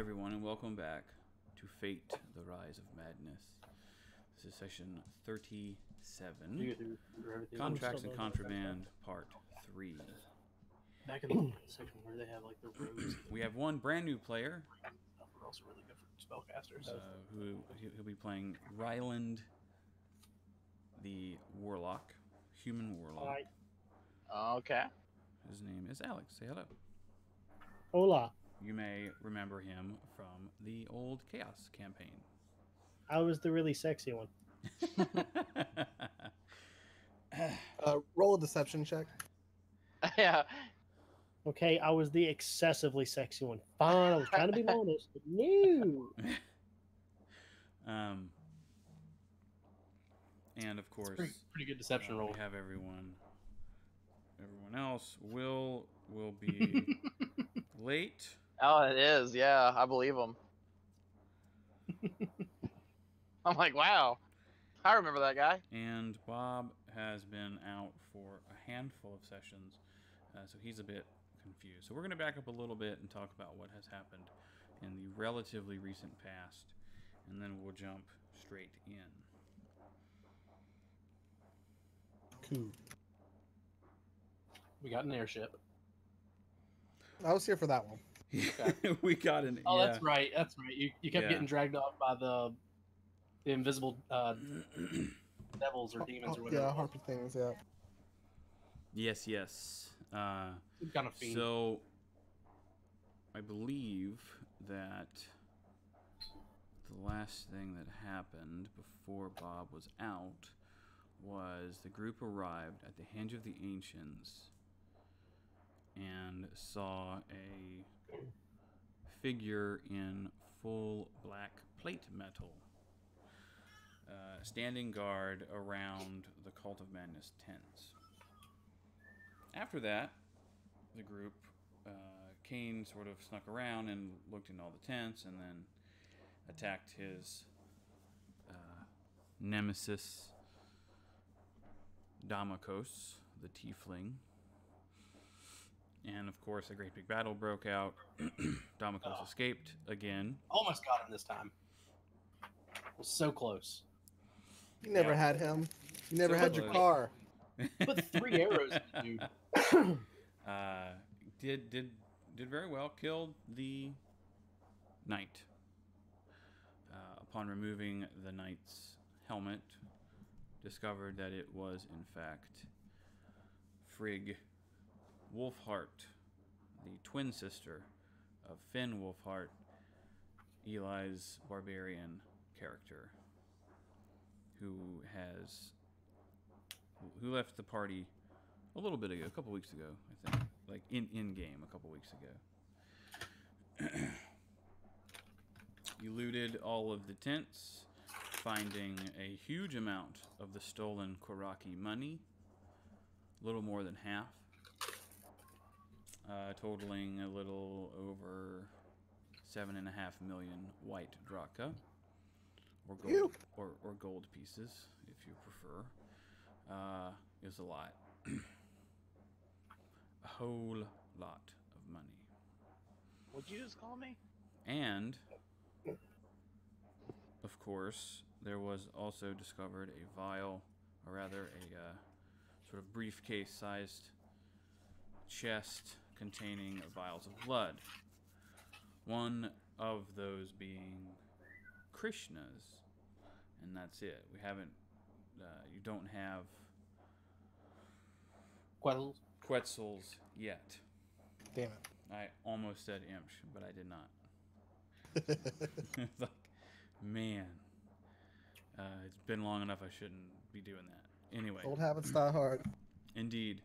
everyone, and welcome back to Fate: The Rise of Madness. This is session thirty-seven. You do everything. Contracts and Contraband, Part Three. Back in the section where they have like the roads. We have one brand new player We're also really good for spellcasters. uh, who he- he'll be playing Ryland, the Warlock, human warlock. Hi. Okay. His name is Alex. Say hello. Hola. You may remember him from the old Chaos campaign. I was the really sexy one. Uh, roll a deception check. yeah. Okay, I was the excessively sexy one. Fine, I was trying to be honest, but no. um, and of course, pretty, pretty good deception uh, roll. we have everyone. Everyone else will will be late. Oh, it is. Yeah, I believe him. I'm like, wow. I remember that guy. And Bob has been out for a handful of sessions, uh, so he's a bit confused. So we're going to back up a little bit and talk about what has happened in the relatively recent past, and then we'll jump straight in. Cool. We got an airship. I was here for that one. we got an. Oh, yeah. that's right. That's right. You, you kept Yeah. getting dragged off by the, the invisible uh, devils or demons or whatever. yeah, harpy things. Yeah. yes, yes. Uh, kind of fiend. so, I believe that the last thing that happened before Bob was out was the group arrived at the Henge of the Ancients and saw a figure in full black plate metal uh, standing guard around the Cult of Madness tents. After that, the group, uh, Caine sort of snuck around and looked in all the tents and then attacked his uh, nemesis, Damakos, the tiefling. And of course, a great big battle broke out. Damakos Oh. escaped again. Almost got him this time. Was so close. You never Yeah. had him. You never So had your car. Put three arrows in the dude. uh, did did did very well. Killed the knight. Uh, upon removing the knight's helmet, discovered that it was in fact Frigg Wolfheart, the twin sister of Finn Wolfheart, Eli's barbarian character, who has who left the party a little bit ago, a couple weeks ago, I think, like in in game a couple weeks ago. you looted all of the tents, finding a huge amount of the stolen Karaki money, a little more than half, uh, totaling a little over seven and a half million white draka, or gold, or, or gold pieces, if you prefer. Uh, it was a lot. a whole lot of money. What'd you just call me? And, of course, there was also discovered a vial, or rather a uh, sort of briefcase sized chest containing vials of blood. One of those being Krishna's, and that's it. We haven't, uh, you don't have Quetzals. Quetzals yet. Damn it. I almost said Imsh, but I did not. it's like, man, uh, it's been long enough. I shouldn't be doing that. Anyway, Old habits die hard. indeed,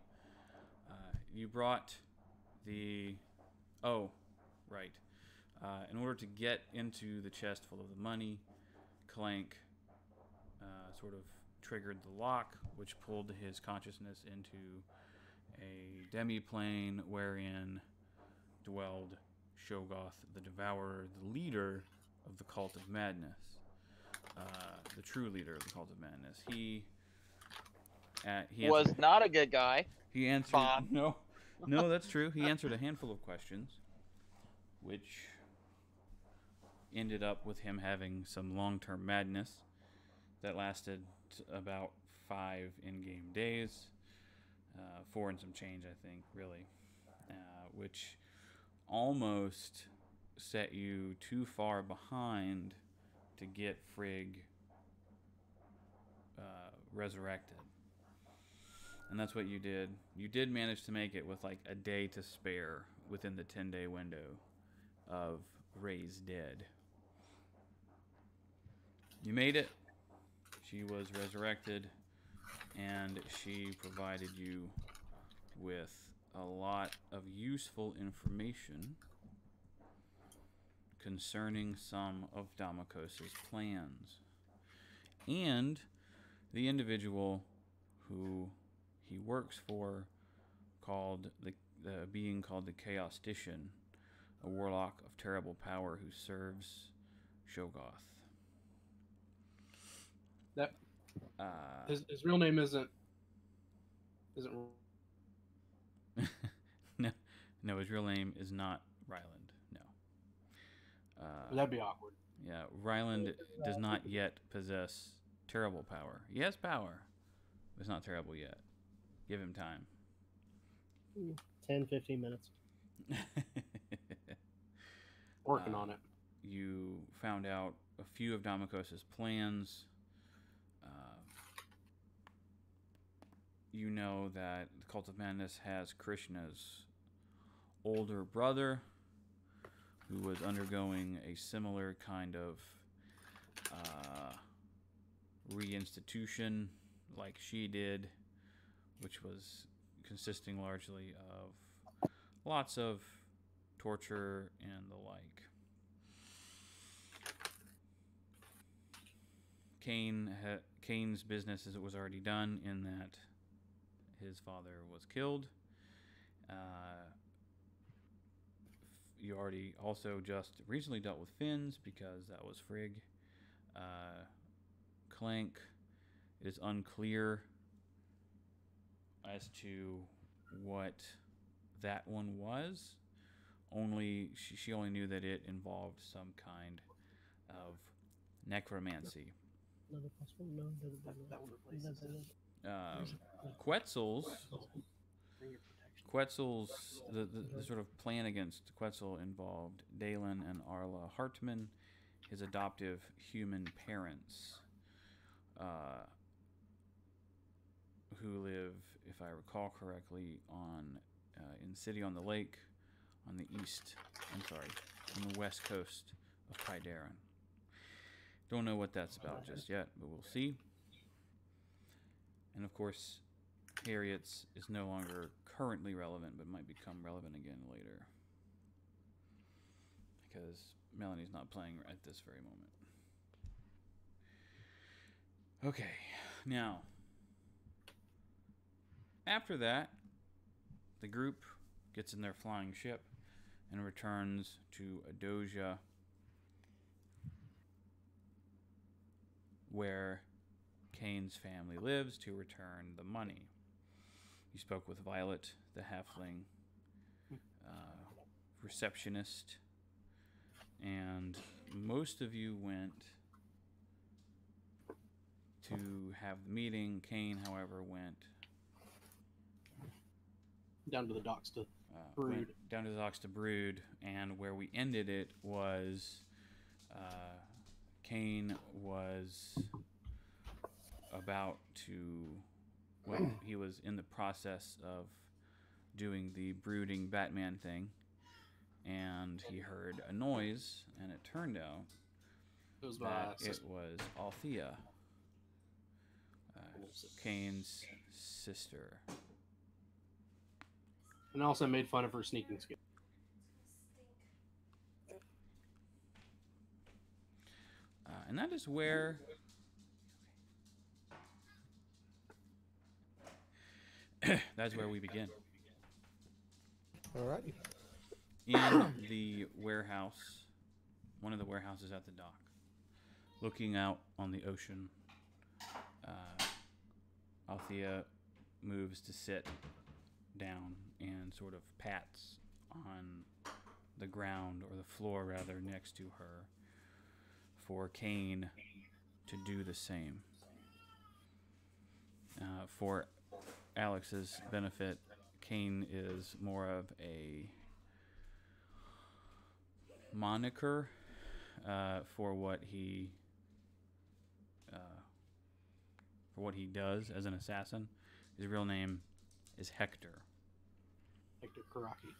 uh, you brought the. Oh, right. Uh, in order to get into the chest full of the money, Clank uh, sort of triggered the lock, which pulled his consciousness into a demi-plane wherein dwelled Shogoth the Devourer, the leader of the Cult of Madness, uh, the true leader of the Cult of Madness. He uh, he Was answered, not a good guy. he answered Bob. no, no, that's true. He answered a handful of questions, which ended up with him having some long term madness that lasted about five in game days. Uh, four and some change, I think, really. Uh, which almost set you too far behind to get Frigg uh, resurrected. And that's what you did. You did manage to make it with like a day to spare within the 10 day window of Raise Dead. You made it. She was resurrected, and she provided you with a lot of useful information concerning some of Damakos' plans. And the individual who he works for called the, the being called the Chaostician, a warlock of terrible power who serves Shogoth. That Uh, his, his real name isn't isn't no, no, his real name is not Ryland. No. Uh, that'd be awkward. yeah, Ryland does not yet possess terrible power. He has power, but it's not terrible yet. Give him time. 10, 15 minutes. Working Uh, on it. you found out a few of Damakos' plans. Uh, you know that the Cult of Madness has Krishna's older brother who was undergoing a similar kind of uh, reinstitution like she did, which was consisting largely of lots of torture and the like. Caine ha- Caine's business as it was already done in that his father was killed. Uh, you already also just recently dealt with Finns because that was Frigg. Uh, Clank, it is unclear as to what that one was. Only she, she only knew that it involved some kind of necromancy. Another possible? No, doesn't That- that one replaces it. Uh, Quetzal's Bring your protection. Quetzal's the, the, the sort of plan against Quetzal involved Dalen and Arla Hartman, his adoptive human parents, uh, who live, if I recall correctly, on uh, in City on the Lake, on the east. I'm sorry, on the west coast of Pydaran. Don't know what that's about just yet, but we'll see. And of course, Harriette's is no longer currently relevant, but might become relevant again later. Because Melanie's not playing at this very moment. Okay, now, after that, the group gets in their flying ship and returns to Adoja, where Caine's family lives to return the money. You spoke with Violet, the halfling uh, receptionist, and most of you went to have the meeting. Caine, however, went, Down to the docks to uh, Brood. down to the docks to Brood, and where we ended it was uh, Caine was about to well, he was in the process of doing the brooding Batman thing, and he heard a noise, and it turned out it was that sis- it was Althea, uh, Caine's sister. And also made fun of her sneaking skill. Uh, and that is where that's where we begin Alrighty. in the warehouse one of the warehouses at the dock looking out on the ocean uh, althea moves to sit down and sort of pats on the ground or the floor rather next to her for Caine to do the same. Uh, for Alex's benefit, Caine is more of a moniker uh, for what he uh, for what he does as an assassin. His real name is Hector. Hector Karaki.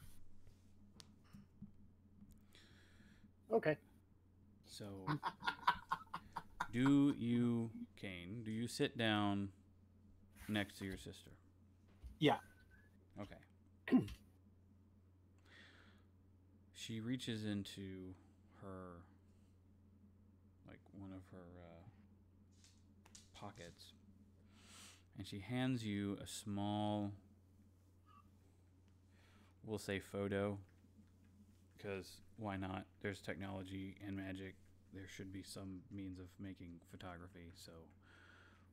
Okay. So, do you, Caine? Do you sit down next to your sister? Yeah. Okay. she reaches into her, like one of her uh, pockets, and she hands you a small, we'll say photo, because why not? There's technology and magic. There should be some means of making photography, so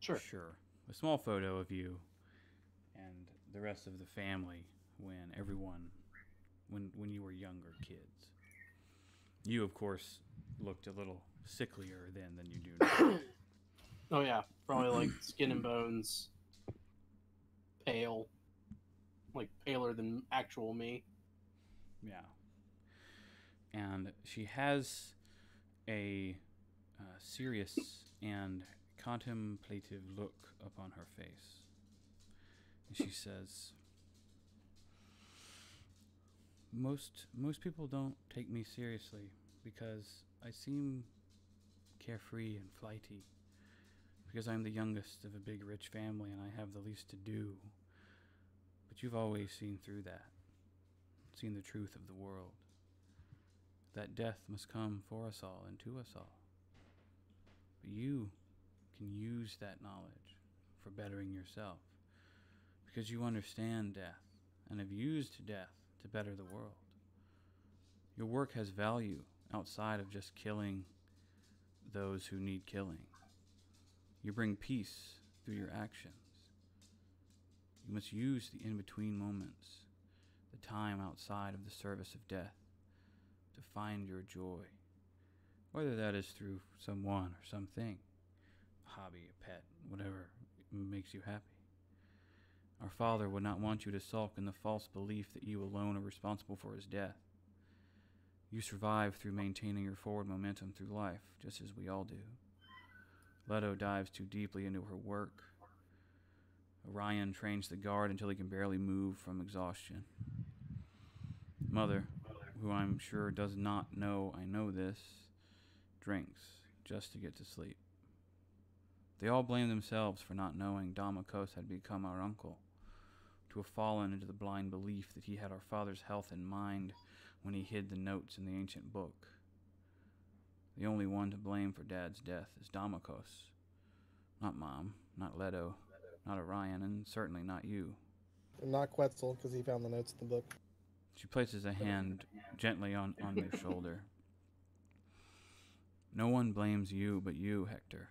Sure. Sure. A small photo of you and the rest of the family when everyone when when you were younger kids. You of course looked a little sicklier then than you do now. Oh yeah, probably like skin and bones, pale, like paler than actual me. yeah. And she has a uh, serious and contemplative look upon her face. And she says, most most people don't take me seriously because I seem carefree and flighty because I'm the youngest of a big rich family and I have the least to do. But you've always seen through that, seen the truth of the world. That death must come for us all and to us all. But you can use that knowledge for bettering yourself because you understand death and have used death to better the world. Your work has value outside of just killing those who need killing. You bring peace through your actions. You must use the in between moments, the time outside of the service of death, to find your joy. Whether that is through someone or something, a hobby, a pet, whatever makes you happy. Our Father would not want you to sulk in the false belief that you alone are responsible for his death. You survive through maintaining your forward momentum through life, just as we all do. Leto dives too deeply into her work. Orion trains the guard until he can barely move from exhaustion. Mother, who I'm sure does not know I know this, drinks just to get to sleep. They all blame themselves for not knowing Damakos had become our uncle, to have fallen into the blind belief that he had our father's health in mind when he hid the notes in the ancient book. The only one to blame for Dad's death is Damakos. Not Mom, not Leto, not Orion, and certainly not you. And not Quetzal, because he found the notes in the book. She places a hand gently on, on your shoulder. No one blames you but you, Hector.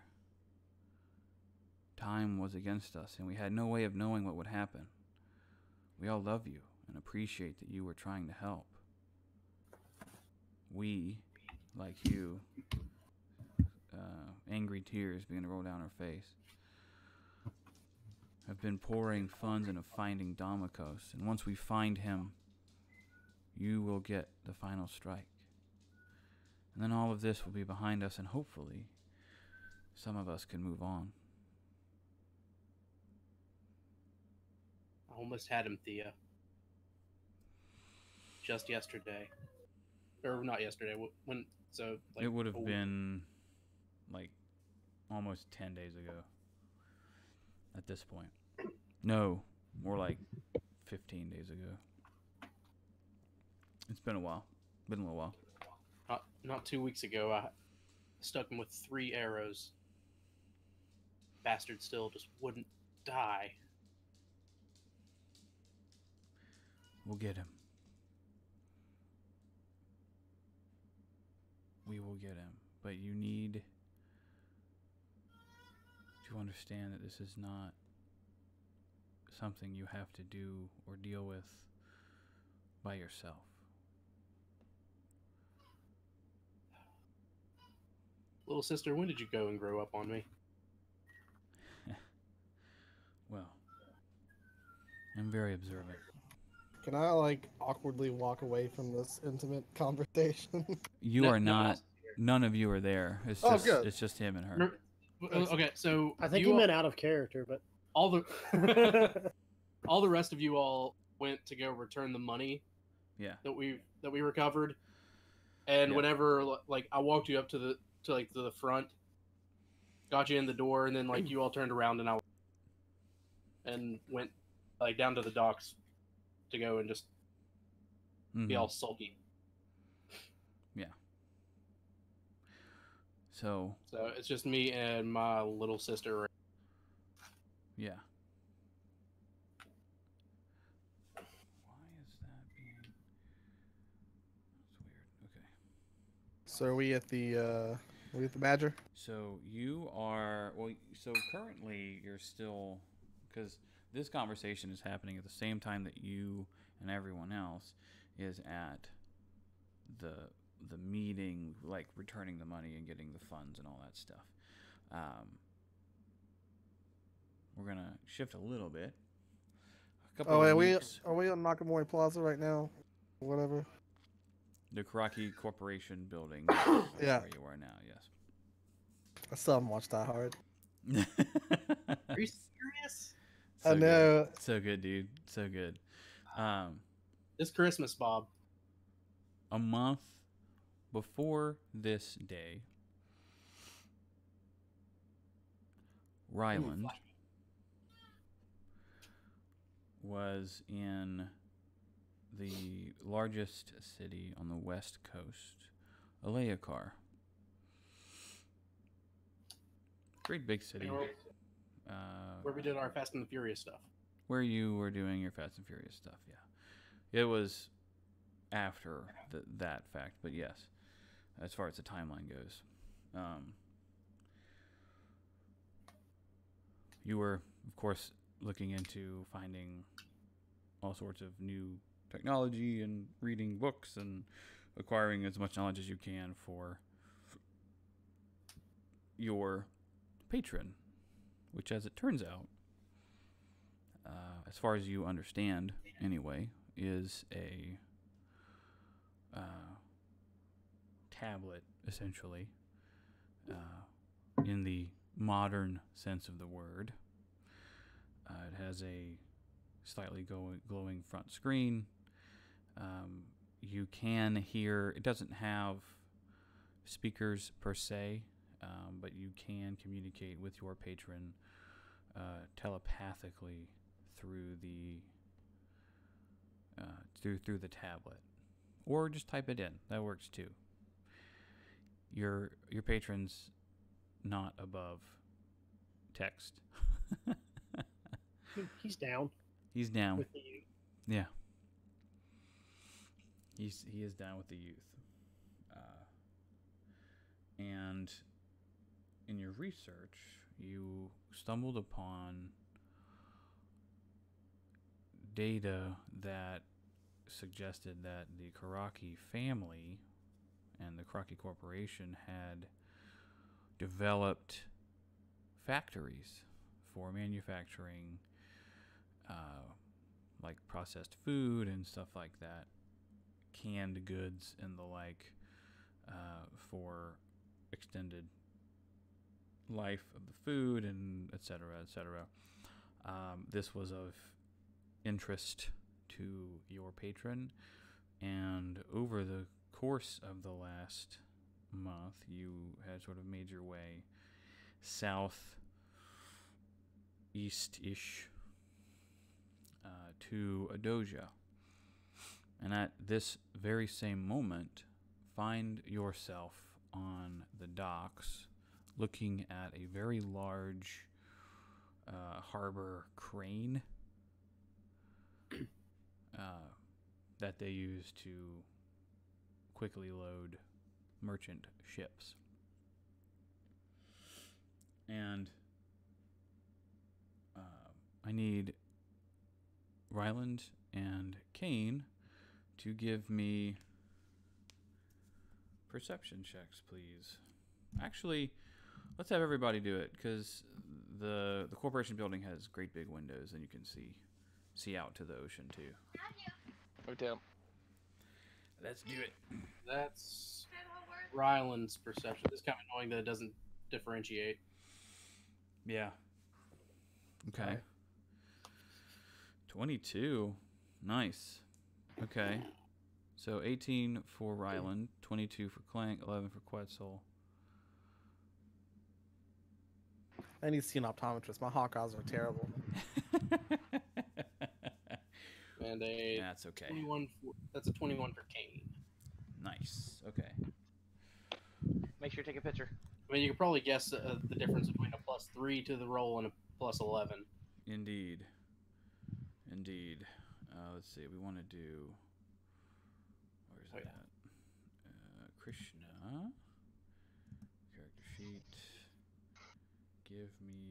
Time was against us, and we had no way of knowing what would happen. We all love you and appreciate that you were trying to help. We, like you, uh, angry tears begin to roll down her face, have been pouring funds into finding Damakos, and once we find him, you will get the final strike. And then all of this will be behind us, and hopefully, some of us can move on. I almost had him, Thea. Just yesterday, or not yesterday. When so like it would have been like almost 10 days ago at this point. No, more like 15 days ago. It's been a while. Been a little while. not not two weeks ago. I stuck him with three arrows. Bastard still just wouldn't die. We'll get him. We will get him. But you need to understand that this is not something you have to do or deal with by yourself. little sister, when did you go and grow up on me? Well, I'm very observant. Can I like awkwardly walk away from this intimate conversation? You No- are not. else is. None of you are there. It's Oh, just. good. It's just him and her. Remember- uh, Okay, so I think you he all- meant out of character, but all the all the rest of you all went to go return the money Yeah. that we that we recovered and Yeah. whenever like i walked you up to the to like to the front got you in the door and then like you all turned around and i and went like down to the docks to go and just be Mhm. all sulky So so it's just me and my little sister yeah. Why is that being? That's weird. Okay. so are we at the uh are we at the Badger? So you are well. So currently, you're still because this conversation is happening at the same time that you and everyone else is at the the meeting, like returning the money and getting the funds and all that stuff. Um, we're gonna shift a little bit. A couple Oh, of are we are we on Nakatomi Plaza right now? Whatever. the Karaki Corporation building. Yeah. where you are now. Yes. I still haven't watched Die Hard. Are you serious I So good. know. So good, dude. So good. Um, this christmas bob a month before this day, Ryland was in the largest city on the west coast, Aleakar. Great big city. where, Uh, where we did our fast and the furious stuff where you were doing your Fast and Furious stuff. Yeah, it was after th- that fact, but yes, as far as the timeline goes, um, you were, of course, looking into finding all sorts of new technology and reading books and acquiring as much knowledge as you can for your patron, which, as it turns out, uh, as far as you understand, anyway, is a uh, tablet, essentially, uh, in the modern sense of the word. Uh, it has a slightly go- glowing front screen. Um, you can hear, it doesn't have speakers per se, um, but you can communicate with your patron uh, telepathically through the uh, through through the tablet, or just type it in. That works too. Your your patron's not above text. he's down He's down. with the youth. Yeah. He's he is down with the youth. Uh, and in your research, you stumbled upon data that suggested that the Karaki family and the Karaki Corporation had developed factories for manufacturing uh, like processed food and stuff like that, canned goods and the like, uh, for extended life of the food and et cetera, et. Um, this was of interest to your patron, and over the course of the last month, you had sort of made your way south east ish uh, to Adoja. And at this very same moment, find yourself on the docks looking at a very large uh, harbor crane uh, that they use to quickly load merchant ships. And uh, I need Ryland and Caine to give me perception checks, please. Actually, let's have everybody do it because the the corporation building has great big windows and you can see see out to the ocean too. Hotel. Let's do it. That's Ryland's perception. It's kind of annoying that it doesn't differentiate. Yeah. Okay. Okay. 22. Nice. Okay. So 18 for Ryland, 22 for Clank, 11 for Quetzal. I need to see an optometrist. My hawk eyes are terrible. And a That's okay. 21 for, that's a 21 for Caine. Nice. Okay. Make sure you take a picture. I mean, you could probably guess uh, the difference between a plus 3 to the roll and a plus 11. Indeed. Indeed. Uh, let's see. We want to do. Where's Oh, it yeah. Uh, Krishna. Character sheet. Give me that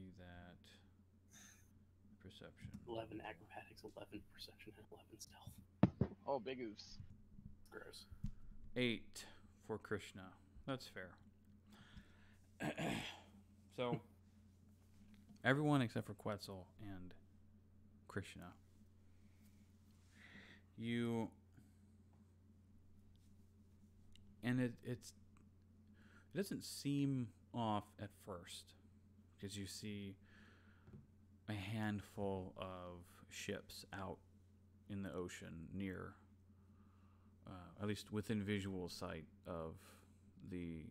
perception. 11 acrobatics, 11 perception, and 11 stealth. Oh, big oofs. Gross. Eight for Krishna. That's fair. so, everyone except for Quetzal and Krishna. You. And it, it's. It doesn't seem off at first because you see a handful of ships out in the ocean near uh, at least within visual sight of the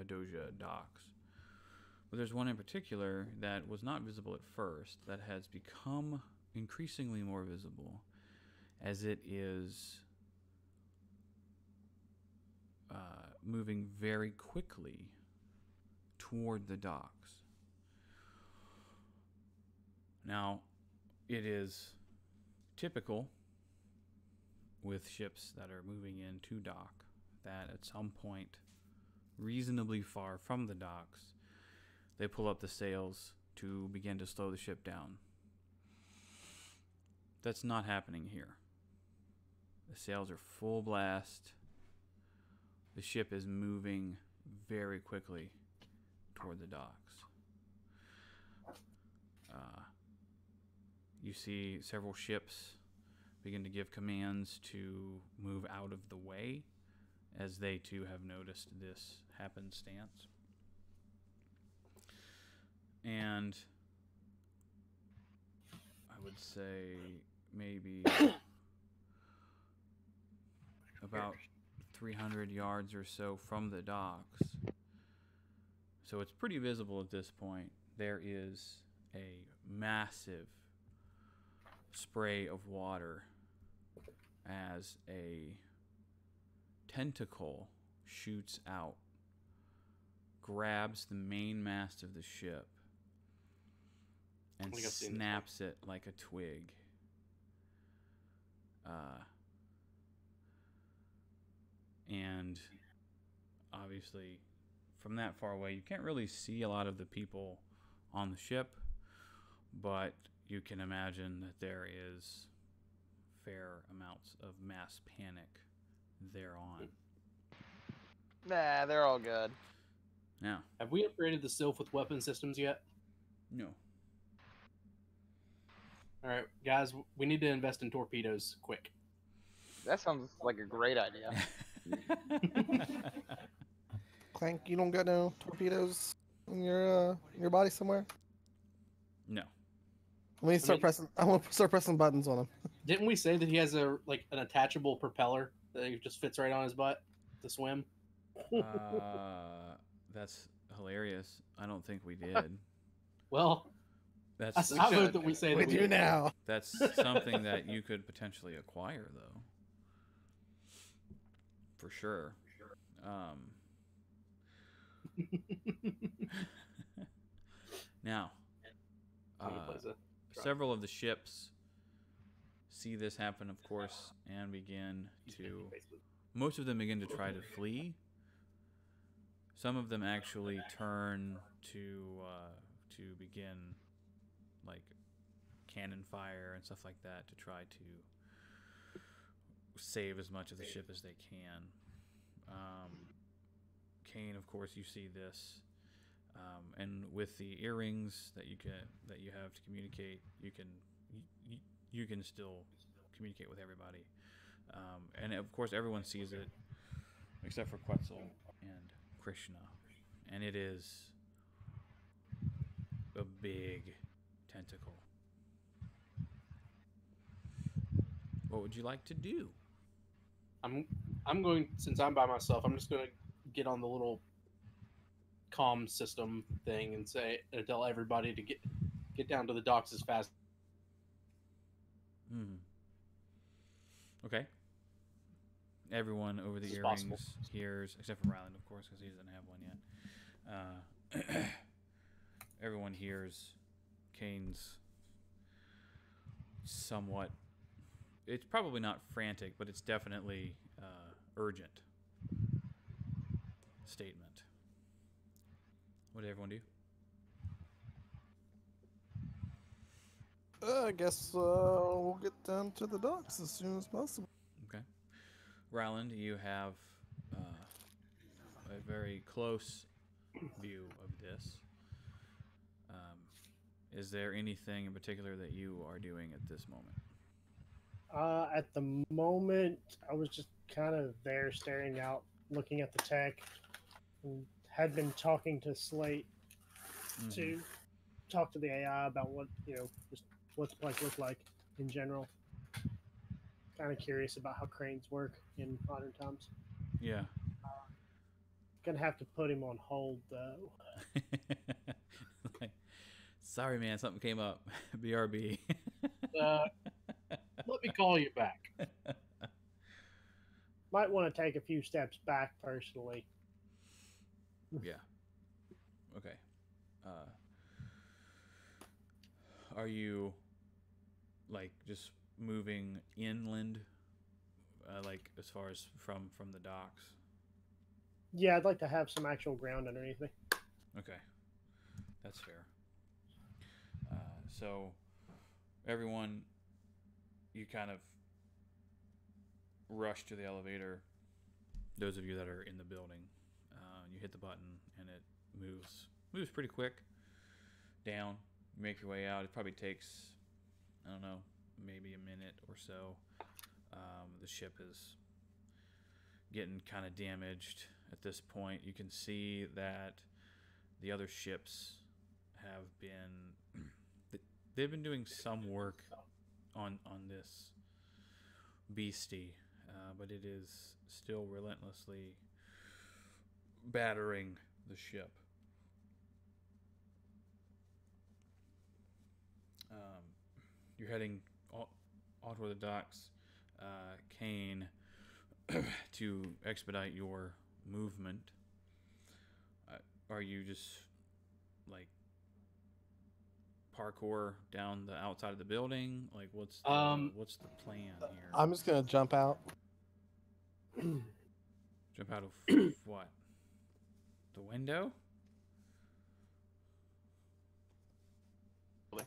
Adoja docks. But there's one in particular that was not visible at first that has become increasingly more visible as it is uh, moving very quickly toward the docks. Now, it is typical with ships that are moving in to dock that at some point reasonably far from the docks they pull up the sails to begin to slow the ship down. That's not happening here. The sails are full blast. The ship is moving very quickly toward the docks. Uh, you see several ships begin to give commands to move out of the way as they too have noticed this happenstance. And I would say maybe about 300 yards or so from the docks. So it's pretty visible at this point. There is a massive spray of water as a tentacle shoots out, grabs the main mast of the ship, and I think I've seen this one. snaps it like a twig. Uh, and obviously, from that far away, you can't really see a lot of the people on the ship, but you can imagine that there is fair amounts of mass panic thereon. Nah, they're all good. Now, Have we upgraded the Sylph with weapon systems yet? no. All right, guys, we need to invest in torpedoes quick. That sounds like a great idea. Clank, you don't got no torpedoes in your uh, in your body somewhere? no. Let me start mean- pressing. I want to start pressing buttons on him. Didn't we say that he has a like an attachable propeller that he just fits right on his butt to swim? Uh, that's hilarious. I don't think we did. Well, That's I, I should. that we say We that do now. that's something that you could potentially acquire, though. For sure. Um, now, uh, plays a- several of the ships see this happen, of course, and begin to. Most of them begin to try to flee. Some of them actually turn to uh, to begin like cannon fire and stuff like that to try to save as much of the ship as they can. Um, Caine, of course, you see this, um, and with the earrings that you can that you have to communicate, you can you, you can still communicate with everybody, um, and of course, everyone sees it except for Quetzal and Krishna, and it is a big tentacle. What would you like to do? I'm I'm going since I'm by myself. I'm just gonna get on the little comm system thing and say and tell everybody to get get down to the docks as fast. Hmm. Okay. Everyone over the earrings hears, except for Ryland, of course, because he doesn't have one yet. Uh, everyone hears Caine's somewhat. It's probably not frantic, but it's definitely uh, urgent statement. What did everyone do? Uh, I guess uh, we'll get down to the docks as soon as possible. Okay. Ryland, you have uh, a very close view of this. Um, is there anything in particular that you are doing at this moment? Uh, at the moment, I was just kind of there staring out, looking at the tech, and had been talking to Slate Mhm. to talk to the AI about what you know, just what the place looked like in general. Kind of curious about how cranes work in modern times. Yeah. Gonna have to put him on hold though. like, sorry, man, something came up. BRB. Uh, let me call you back. Might want to take a few steps back personally. Yeah. Okay. Uh, are you like just moving inland, uh, like as far as from from the docks? Yeah, I'd like to have some actual ground underneath me. Okay, that's fair. Uh, so, everyone, you kind of rush to the elevator. Those of you that are in the building, hit the button and it moves moves pretty quick down. You make your way out. It probably takes I don't know maybe a minute or so. Um, the ship is getting kind of damaged at this point. You can see that the other ships have been they've been doing some work on on this beastie, uh, but it is still relentlessly battering the ship. Um, you're heading out, out toward the docks, uh, Caine, to expedite your movement. Uh, are you just like parkour down the outside of the building? Like, what's the, Um, what's the plan here? I'm just gonna jump out. Jump out of what? The window?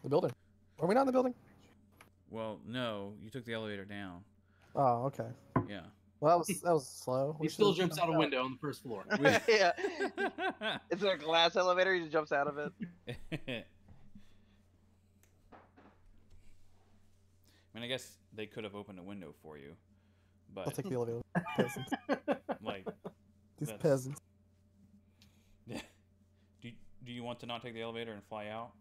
The building. Are we not in the building? Well, no. You took the elevator down. Oh, okay. Yeah. Well, that was that was slow. He still jumps out a window on the first floor. yeah. Is it a glass elevator? He just jumps out of it. I mean, I guess they could have opened a window for you, but I'll take the elevator. Peasants. like, These peasants. Do you, want to not take the elevator and fly out?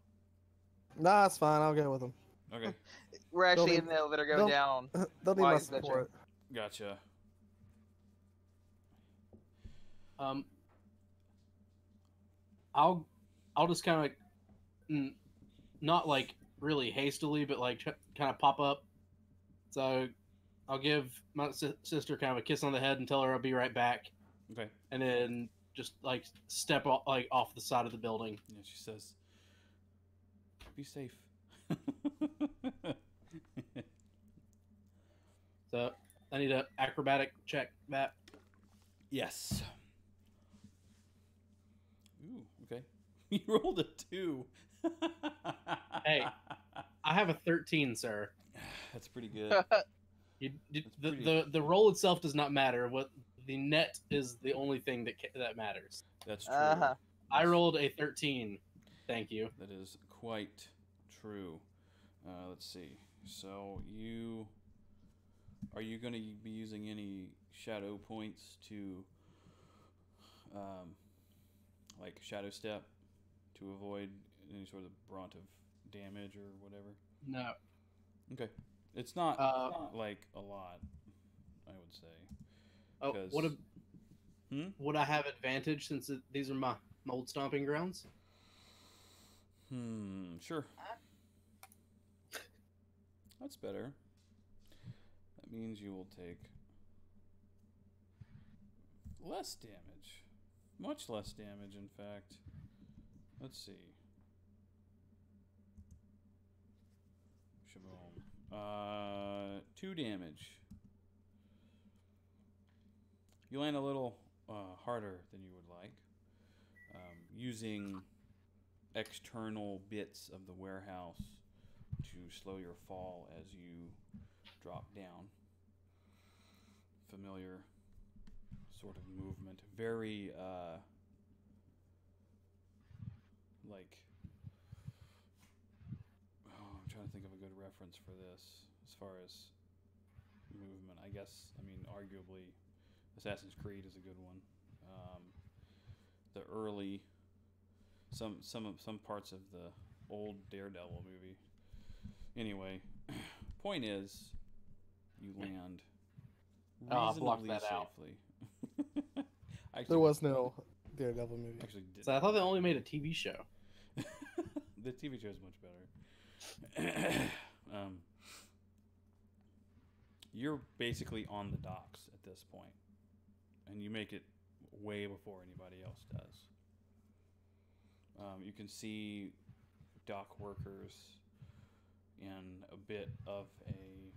Nah, it's fine. I'll go with them. Okay, We're actually They'll in the elevator going they'll- down. They'll need my support. gotcha. Um, I'll I'll just kind of like, not like really hastily, but like kind of pop up. So I'll give my si- sister kind of a kiss on the head and tell her I'll be right back, Okay. and then just like step off, like off the side of the building. Yeah, she says, "Be safe." So I need a acrobatic check that. yes. Ooh, okay. You rolled a two. Hey. I have a thirteen, sir. that's pretty good. You, you, That's the, pretty- the the roll itself does not matter. What the net is the only thing that ca- that matters. That's true. Uh-huh. I rolled a 13. Thank you. That is quite true. Uh, let's see. So you are you going to be using any shadow points to, um, like shadow step, to avoid any sort of brunt of damage or whatever? No. Okay, it's not Uh, like a lot, I would say. Oh, what a, Hmm? would I have advantage since it, these are my mold stomping grounds? Hmm, sure. That's better. That means you will take less damage. Much less damage, in fact. Let's see. Shaboom. Uh, two damage. You land a little uh, harder than you would like. Um, using external bits of the warehouse to slow your fall as you drop down. Familiar sort of movement. Very, uh, like, oh, I'm trying to think of a good reference for this as far as movement. I guess, I mean, arguably, Assassin's Creed is a good one. Um, the early some some of some parts of the old Daredevil movie. Anyway, point is, you land Ah, block reasonably that out. safely. I actually, There was no Daredevil movie. actually did. So I thought they only made a TV show. the TV show is much better. um, you're basically on the docks at this point, and you make it way before anybody else does. Um, you can see dock workers in a bit of a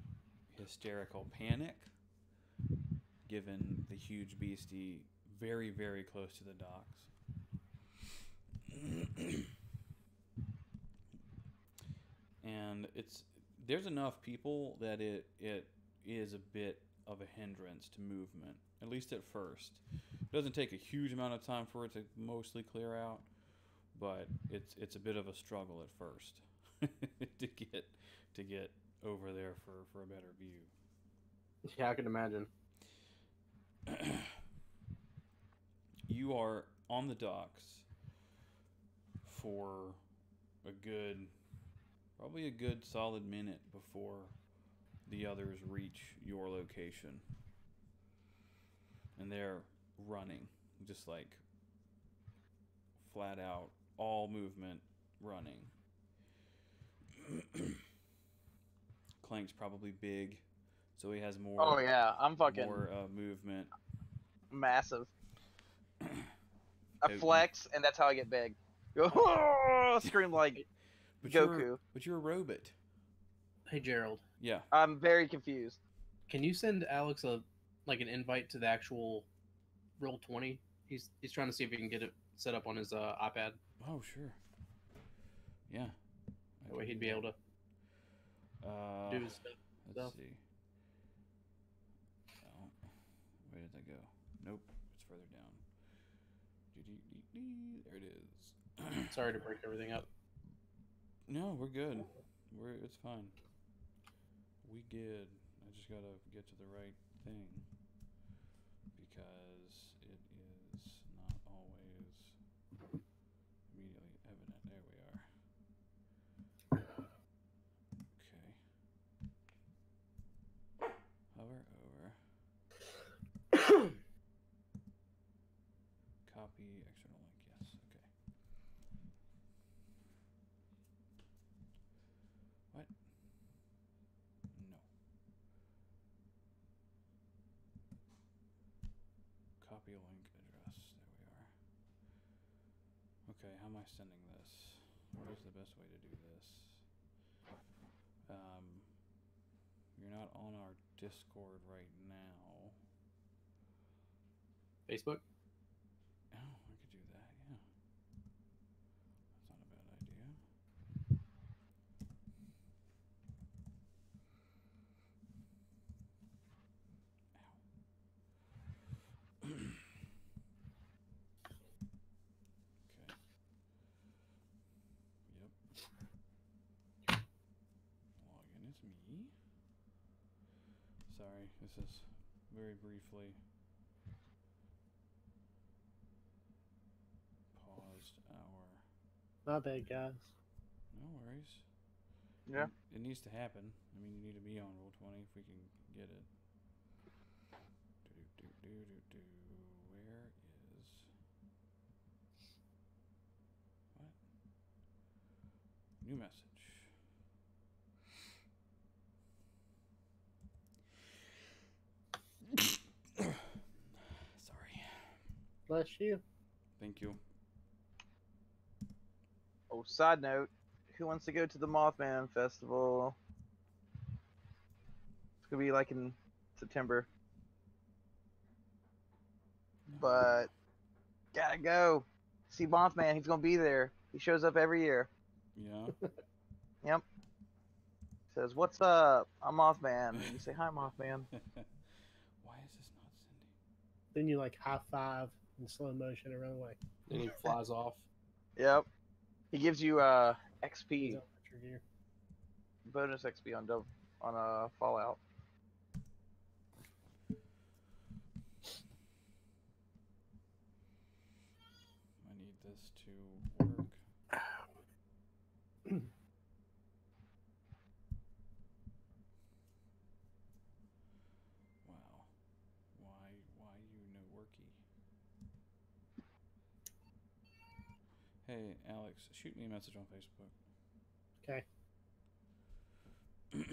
hysterical panic, given the huge beastie very, very close to the docks. and it's there's enough people that it it is a bit of a hindrance to movement at least at first. It doesn't take a huge amount of time for it to mostly clear out but it's it's a bit of a struggle at first to get to get over there for for a better view. Yeah, I can imagine. you are on the docks for a good probably a good solid minute before the others reach your location and they're running just like flat out all movement running clank's probably big so he has more Oh yeah, I'm fucking more uh, movement massive. I flex, and that's how I get big. Go scream like but you're, Goku. but you're a robot Hey Gerald, yeah I'm very confused. can you send Alex a like an invite to the actual roll twenty? He's he's trying to see if he can get it set up on his uh, iPad. Oh, sure. Yeah. That way he'd be able to Uh, do his stuff. let's see. Oh, where did that go? Nope, it's further down. There it is. Sorry to break everything up. no, we're good. We're it's fine. We good. I just gotta get to the right thing because it is not always immediately evident. There we are. Okay. Hover over. Copy external link. Yes. Okay. What? No. Copy link address. There we are. Okay, how am I sending this? What is the best way to do this? Um, you're not on our Discord right now. Facebook. Oh, I could do that, yeah. That's not a bad idea. Ow. that's me. Sorry, this is very briefly paused our. My bad, guys. No worries. Yeah. It, it needs to happen. I mean, you need to be on roll twenty if we can get it. Do do do do do. Where is? What? New message. Sorry. Bless you. Thank you. Oh, side note, who wants to go to the Mothman Festival? It's gonna be like in September, but gotta go see Mothman. He's gonna be there. He shows up every year. Yeah. Yep. Says, "What's up? I'm Mothman." And you say, "Hi, Mothman." Why is this not sending? Then you like high five in slow motion and run away. And he flies off. Yep. He gives you uh XP, on Metro Gear. bonus XP on Dove on uh Fallout. I need this to work. wow. Why why you no worky? Hey Alex, shoot me a message on Facebook. Okay.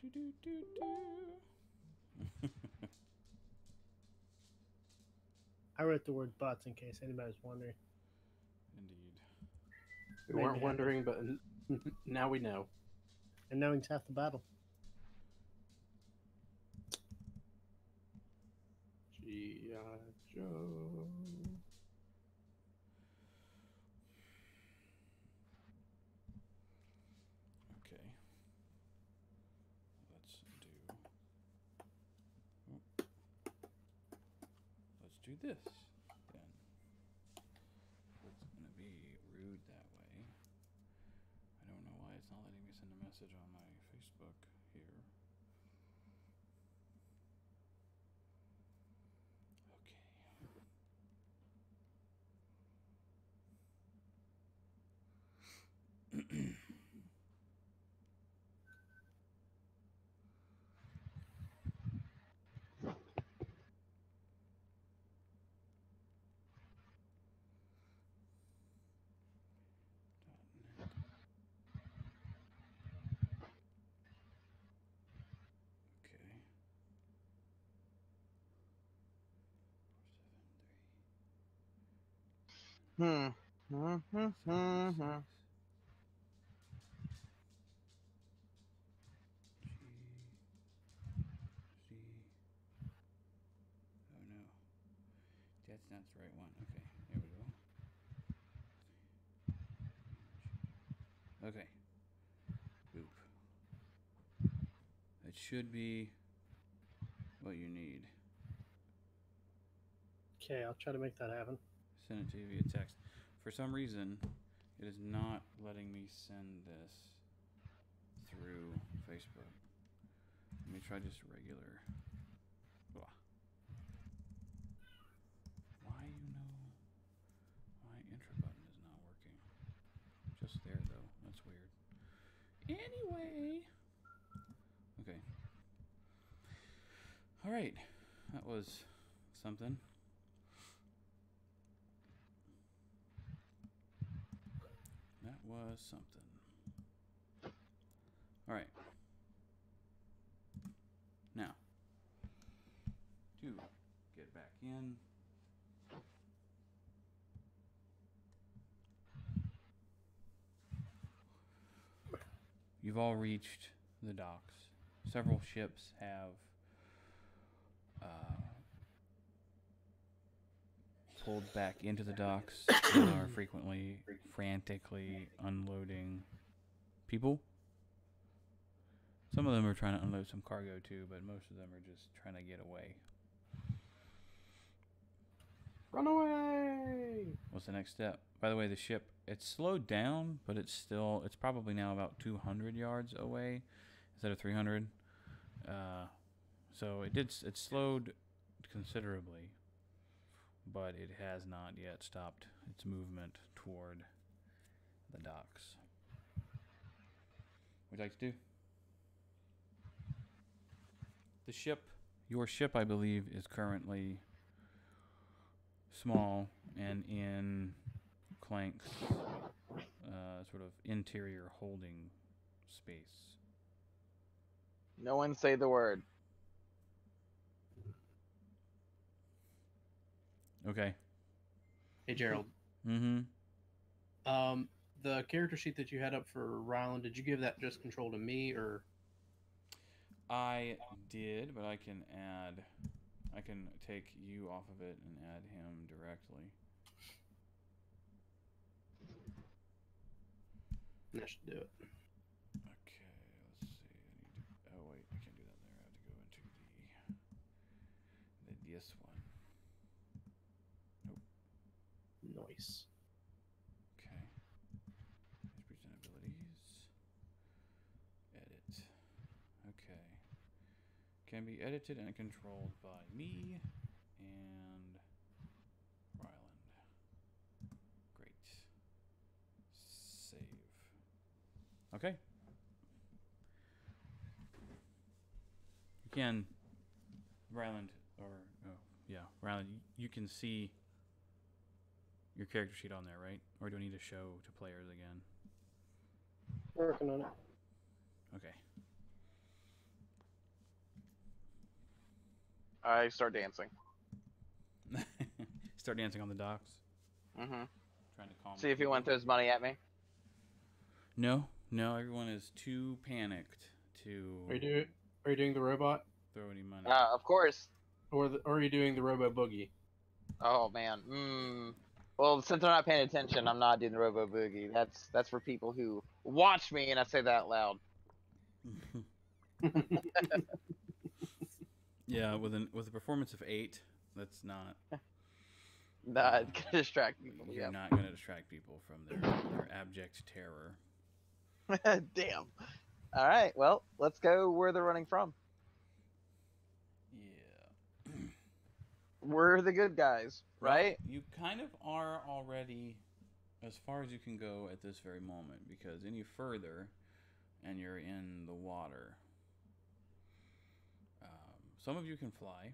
do do do do. I wrote the word butts in case anybody's wondering. Indeed. We Made weren't wondering, but now we know. And knowing's half the battle. G.I. Joe. Okay. Let's do. Let's do this then. It's gonna be rude that way. I don't know why it's not letting me send a message on my Facebook here. Okay. dot net. Okay. Hmm. Hmm. Hmm. Hmm. hmm. G. G. Oh no. That's not the right one. Okay, there we go. Okay. Boop. It should be what you need. Okay, I'll try to make that happen. Send it to you via text. For some reason, it is not letting me send this through Facebook. Let me try just regular. Blah. Why you know my intro button is not working? Just there though. That's weird. Anyway. Okay. All right. That was something. That was something. All right. Now, to get back in. You've all reached the docks. Several ships have uh, pulled back into the docks and are frequently frantically unloading people. Some of them are trying to unload some cargo too, but most of them are just trying to get away. Run away! What's the next step? By the way, the ship it's slowed down, but it's still it's probably now about 200 yards away instead of 300. Uh, so it did s- it slowed considerably, but it has not yet stopped its movement toward the docks. Would you like to do? The ship, your ship, I believe, is currently small and in Clank's uh, sort of interior holding space. No one say the word. Okay. Hey Gerald. Mm-hmm. Um, the character sheet that you had up for Ryland, did you give that just control to me or? I did, but I can add. I can take you off of it and add him directly. That should do it. Okay, let's see. I need to. Oh wait, I can't do that there. I have to go into the the this one. Nice. Okay. Present abilities. Edit. Okay. Can be edited and controlled by me and Ryland. Great. Save. Okay. You can, Ryland, or, oh, yeah, Ryland, you can see your character sheet on there, right? Or do I need to show to players again? Working on it. Okay. I start dancing. Start dancing on the docks. Mm-hmm. Trying to calm. See if he one throws money at me. No, no. Everyone is too panicked to Are you doing? Are you doing the robot, throw any money. Uh, of course. or the, or are you doing the Robo Boogie? Oh man. Mm. Well, since I'm not paying attention, I'm not doing the Robo Boogie. That's that's for people who watch me, and I say that loud. yeah, with an with a performance of eight, that's not. Not gonna distract people. You're Yeah. not going to distract people from their, their abject terror. Damn. All right. Well, let's go where they're running from. We're the good guys, Well, right? You kind of are already as far as you can go at this very moment because any further and you're in the water. Um, some of you can fly.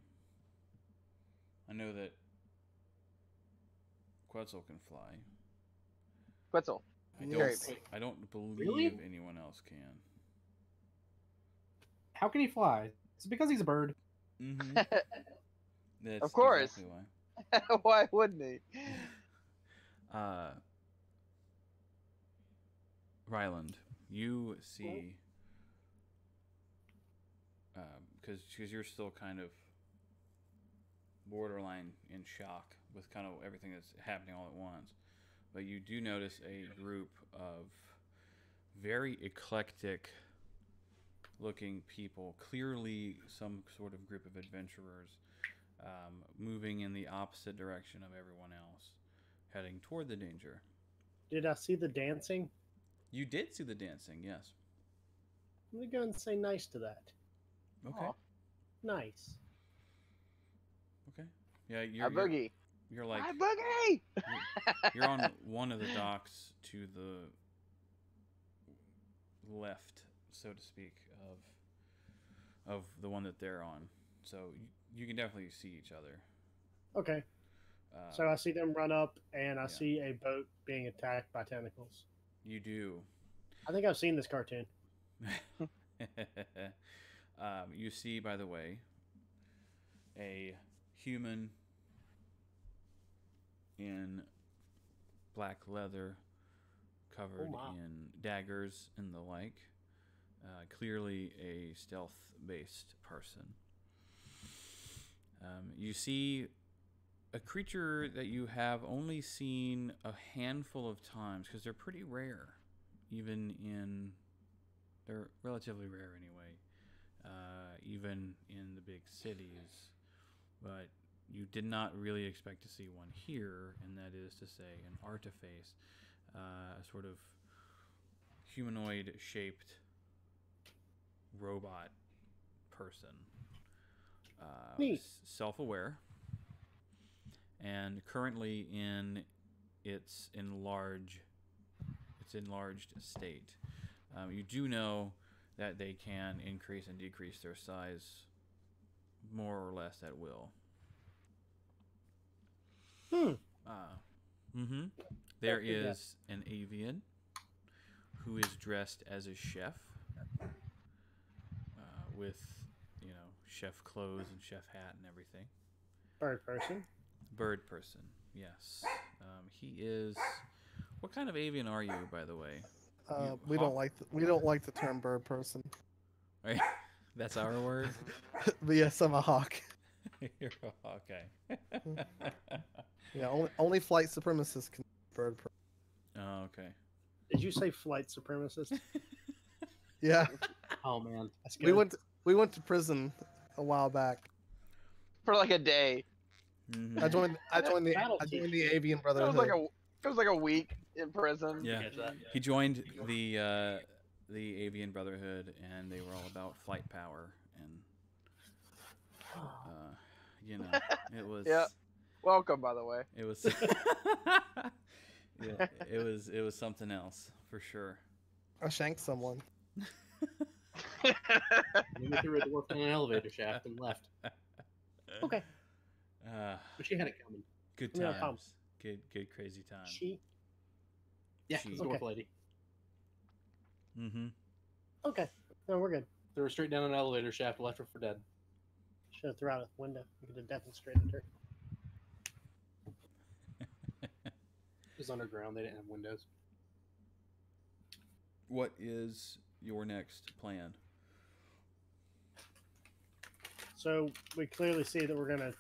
I know that Quetzal can fly. Quetzal. I don't, I don't believe Really? anyone else can. How can he fly? It's because he's a bird. Mm-hmm. That's Of course. exactly why. Why wouldn't he? Uh, Ryland, you see, because because you're still kind of borderline in shock with kind of everything that's happening all at once, but you do notice a group of very eclectic looking people, clearly some sort of group of adventurers, um, moving in the opposite direction of everyone else, heading toward the danger. Did I see the dancing? You did see the dancing, yes. I'm gonna go and say nice to that. Okay. Aw. Nice. Okay. Yeah, you're A you're, boogie. you're like My boogie. you're on one of the docks to the left, so to speak, of of the one that they're on. So you, can definitely see each other. Okay. Uh, So I see them run up, and I yeah. see a boat being attacked by tentacles. you do. I think I've seen this cartoon. um, you see, by the way, a human in black leather, covered my. in daggers and the like. Uh, clearly a stealth-based person. Um, you see a creature that you have only seen a handful of times because they're pretty rare, even in they're relatively rare anyway, uh, even in the big cities. But you did not really expect to see one here, and that is to say, an artiface uh, a sort of humanoid shaped robot person. Uh, Self aware. And currently in its enlarge its enlarged state. Um, you do know that they can increase and decrease their size more or less at will. Hmm. Uh, mm-hmm. There Definitely, an avian who is dressed as a chef uh, with, chef clothes and chef hat and everything. Bird person. Bird person, yes. Um, he is. What kind of avian are you, by the way? Uh, You we hawk- don't like the, we don't like the term bird person. Right? That's our word. but yes, I'm a hawk. You're a- okay. Yeah, only only flight supremacists can be bird person. oh, okay. Did you say flight supremacist? Yeah, Oh man, That's good. we went to, we went to prison a while back. For like a day. Mhm. I joined I joined the I joined the Avian Brotherhood. It Brotherhood. was like a it was like a week in prison. Yeah. Catch that? He joined the uh, the Avian Brotherhood, and they were all about flight power, and uh, you know, it was. Yeah. Welcome, by the way. It was. yeah, it was. It was something else for sure. I shanked someone. We went through a dwarf in an elevator shaft and left, Okay. Uh, but she had it coming. good Yeah, times. pumps. Good, good, crazy times. She. Yeah, She- dwarf Okay. lady. Mm-hmm. Okay. No, we're good. Threw her straight down an elevator shaft, left her for dead. Should have thrown out a window. We could have demonstrated her. It was underground. They didn't have windows. What is your next plan? So we clearly see that we're gonna.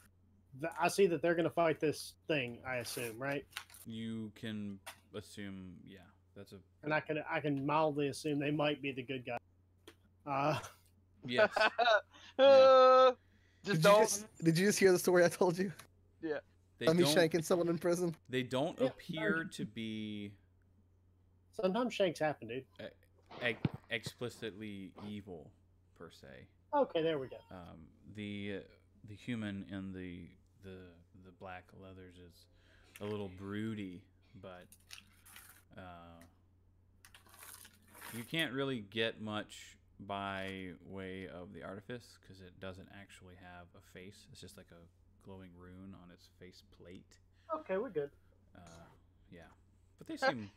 th- I see that they're gonna fight this thing. I assume, right? You can assume, yeah, that's a And I can I can mildly assume they might be the good guy. Uh, yes. Uh, Did just you don't. just, did you just hear the story I told you? They Of me don't. shanking someone in prison. They don't Yeah, appear to be sometimes shanks happen, dude. Ex- explicitly evil per se. Okay, there we go. Um, the the human in the the the black leathers is a little broody, but uh, you can't really get much by way of the artifice because it doesn't actually have a face. It's just like a glowing rune on its face plate. Okay, we're good. Uh, yeah, but they seem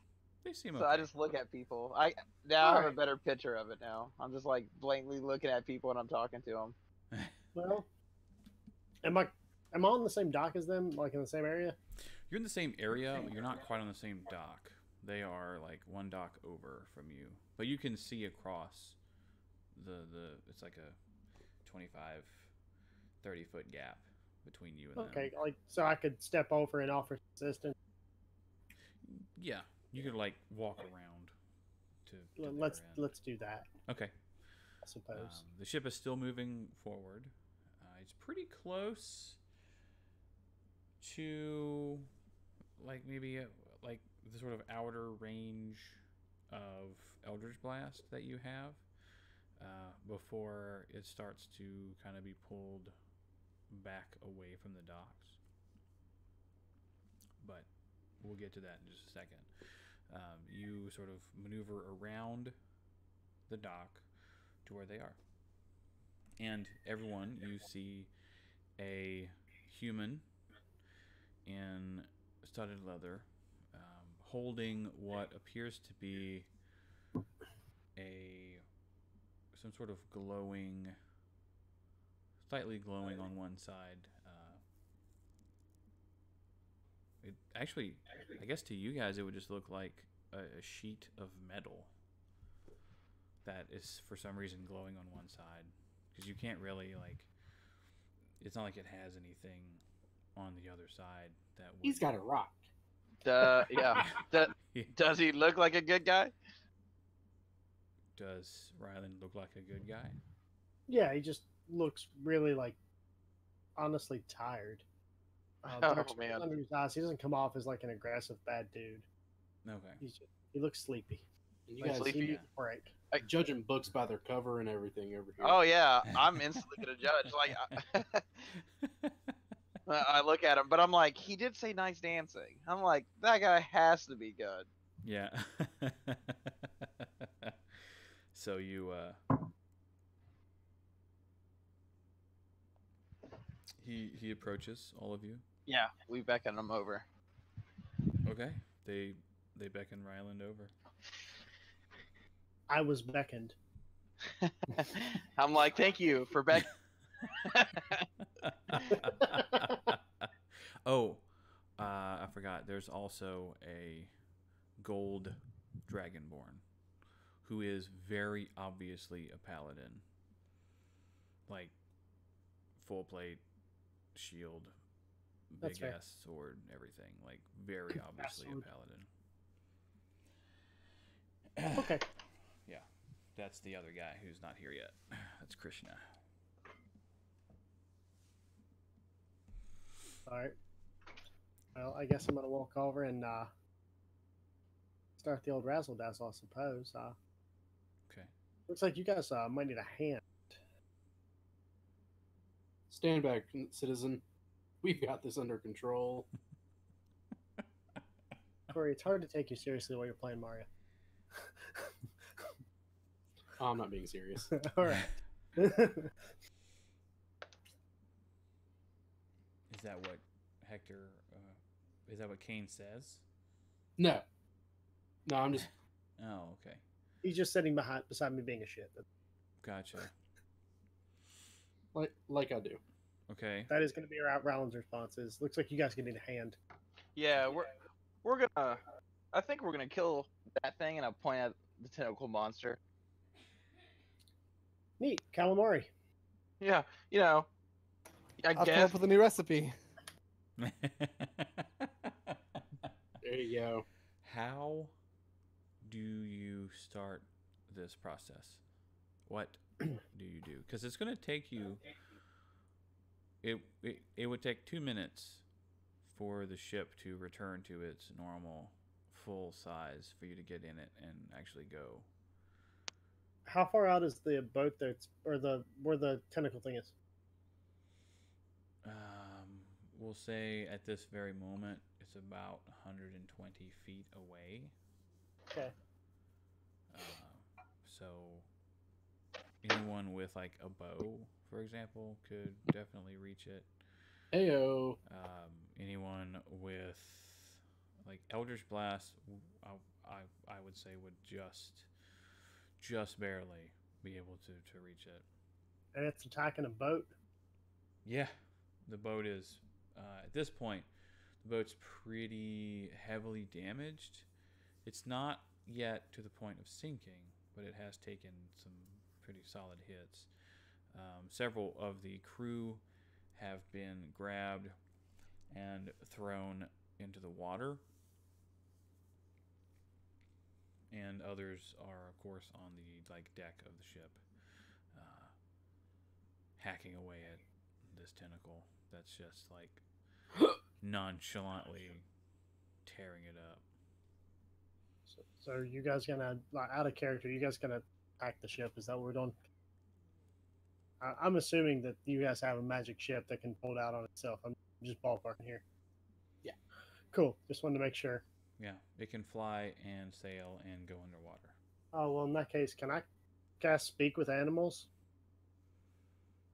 they seem So okay. I just look at people. I now I have a better picture of it now. I'm just like blankly looking at people when I'm talking to them. Well, am I am I on the same dock as them? Like in the same area? You're in the same area. You're not quite on the same dock. They are like one dock over from you, but you can see across the the. It's like a 25, 30 foot gap between you and Okay, them. Okay, like so I could step over and offer assistance. Yeah, you could like walk around to. to Let's let's do that. Okay. I suppose. Um, the ship is still moving forward. Uh, it's pretty close to, like maybe uh like the sort of outer range of Eldritch Blast that you have uh, before it starts to kind of be pulled back away from the docks. But we'll get to that in just a second. Um, you sort of maneuver around the dock to where they are. And everyone, you see a human in studded leather um, holding what appears to be a some sort of glowing, slightly glowing on one side. Uh, it actually, I guess to you guys, it would just look like a, a sheet of metal that is for some reason glowing on one side because you can't really like it's not like it has anything on the other side that would He's got a rock. Duh, yeah. Duh, Yeah. does he look like a good guy? does Ryland look like a good guy yeah, he just looks really like honestly tired. Uh, Oh, dark circles man. under his eyes. He doesn't come off as like an aggressive bad dude. Okay. He's just, he looks sleepy. And you Like, guys he sleepy? needs a break. judging books by their cover and everything over here. Oh yeah, I'm instantly gonna judge. Like, I, I look at him, but I'm like, he did say nice dancing. I'm like, that guy has to be good. Yeah. so you uh he he approaches all of you. Yeah, we beckon him over. Okay. They they beckon Ryland over. I was beckoned. I'm like, thank you for beck. oh, uh, I forgot. There's also a gold dragonborn who is very obviously a paladin. Like full plate, shield, That's big fair. ass sword, everything. Like very obviously a paladin. Okay. Yeah. That's the other guy who's not here yet. That's Krishna. All right. Well, I guess I'm gonna walk over and uh, start the old razzle dazzle, I suppose. Uh, Okay. looks like you guys uh, might need a hand. Stand back, citizen. We've got this under control. Corey, it's hard to take you seriously while you're playing Mario. Oh, I'm not being serious. All right. Is that what Hector? Uh, is that what Caine says? No. No, I'm just. Oh, okay. He's just sitting behind beside me being a shit. Gotcha. Like, like I do. Okay. That is going to be our Rollins' responses. Looks like you guys can need a hand. Yeah, we're we're gonna. I think we're gonna kill that thing, and I point at the tentacle monster. Neat, calamari. Yeah, you know. I I've come guess. up with a new recipe. There you go. How do you start this process? What do you do? Because it's going to take you. It, it it would take two minutes for the ship to return to its normal full size for you to get in it and actually go. How far out is the boat that's or the where the tentacle thing is? Um, we'll say at this very moment it's about 120 feet away. Okay. Uh, so anyone with like a bow, for example, could definitely reach it. Heyo. Um, anyone with like Eldritch Blast, I I would say would just just barely be able to, to reach it. And it's attacking a boat. Yeah, the boat is uh, at this point. The boat's pretty heavily damaged. It's not yet to the point of sinking, but it has taken some pretty solid hits. Um, several of the crew have been grabbed and thrown into the water, and others are, of course, on the like deck of the ship, uh, hacking away at this tentacle that's just like nonchalantly tearing it up. So, so are you guys gonna like, out of character? You guys gonna hack the ship? Is that what we're doing? I, I'm assuming that you guys have a magic ship that can pull out on itself. I'm just ballparking here. Yeah. Cool. Just wanted to make sure. Yeah, it can fly and sail and go underwater. Oh well, in that case, can I cast speak with animals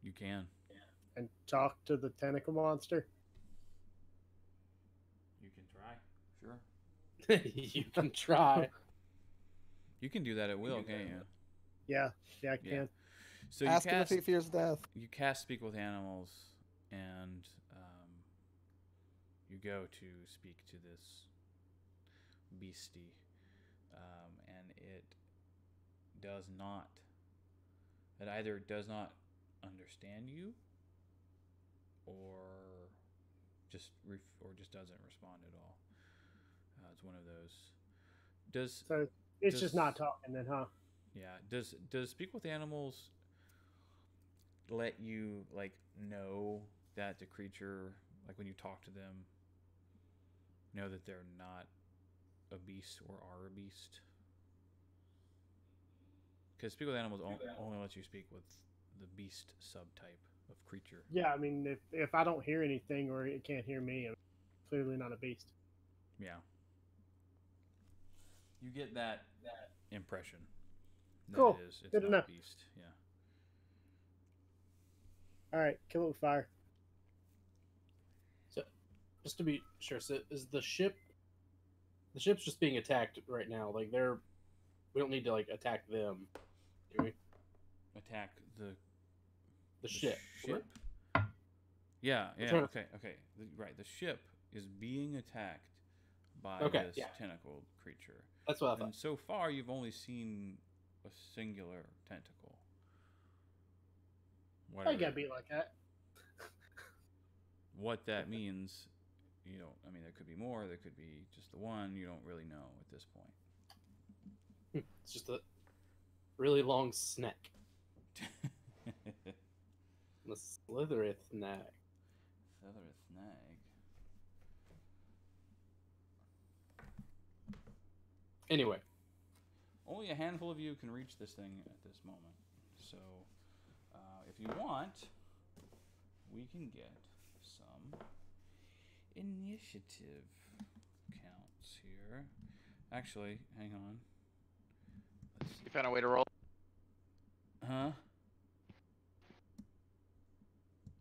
You can. Yeah. and talk to the tentacle monster? You can try. Sure. you can try. You can do that at will, can't you? Yeah, yeah, I Yeah. can. So you Ask him if cast, he fears death. you cast speak with animals, and um, you go to speak to this beastie, um, and it does not. It either does not understand you, or just ref- or just doesn't respond at all. Uh, it's one of those. Does So it's just not talking then, huh? Yeah. Does does speak with animals let you like know that the creature like when you talk to them know that they're not a beast or are a beast? Because speak with animals on- only lets you speak with the beast subtype of creature. Yeah, I mean, if if I don't hear anything or it can't hear me, I'm clearly not a beast. Yeah. You get that that impression. That Cool. It is. It's Good not enough. beast. Yeah. All right, kill it with fire. So, just to be sure, so is the ship? The ship's just being attacked right now. Like they're, we don't need to like attack them, do we? Attack the The, the ship. ship. Yeah. Yeah. Okay. Okay. The, right. The ship is being attacked by Okay, this yeah. tentacled creature. That's what I thought. And so far, you've only seen a singular tentacle. I Whatever, gotta be like that. what that means, you don't. I mean, there could be more. There could be just the one. You don't really know at this point. Hmm. It's just a really long snack. The Slitherith neck. Feather snag. Anyway, Only a handful of you can reach this thing at this moment. So, uh, if you want, we can get some initiative counts here. Actually, hang on. Let's You found a way to roll. Huh?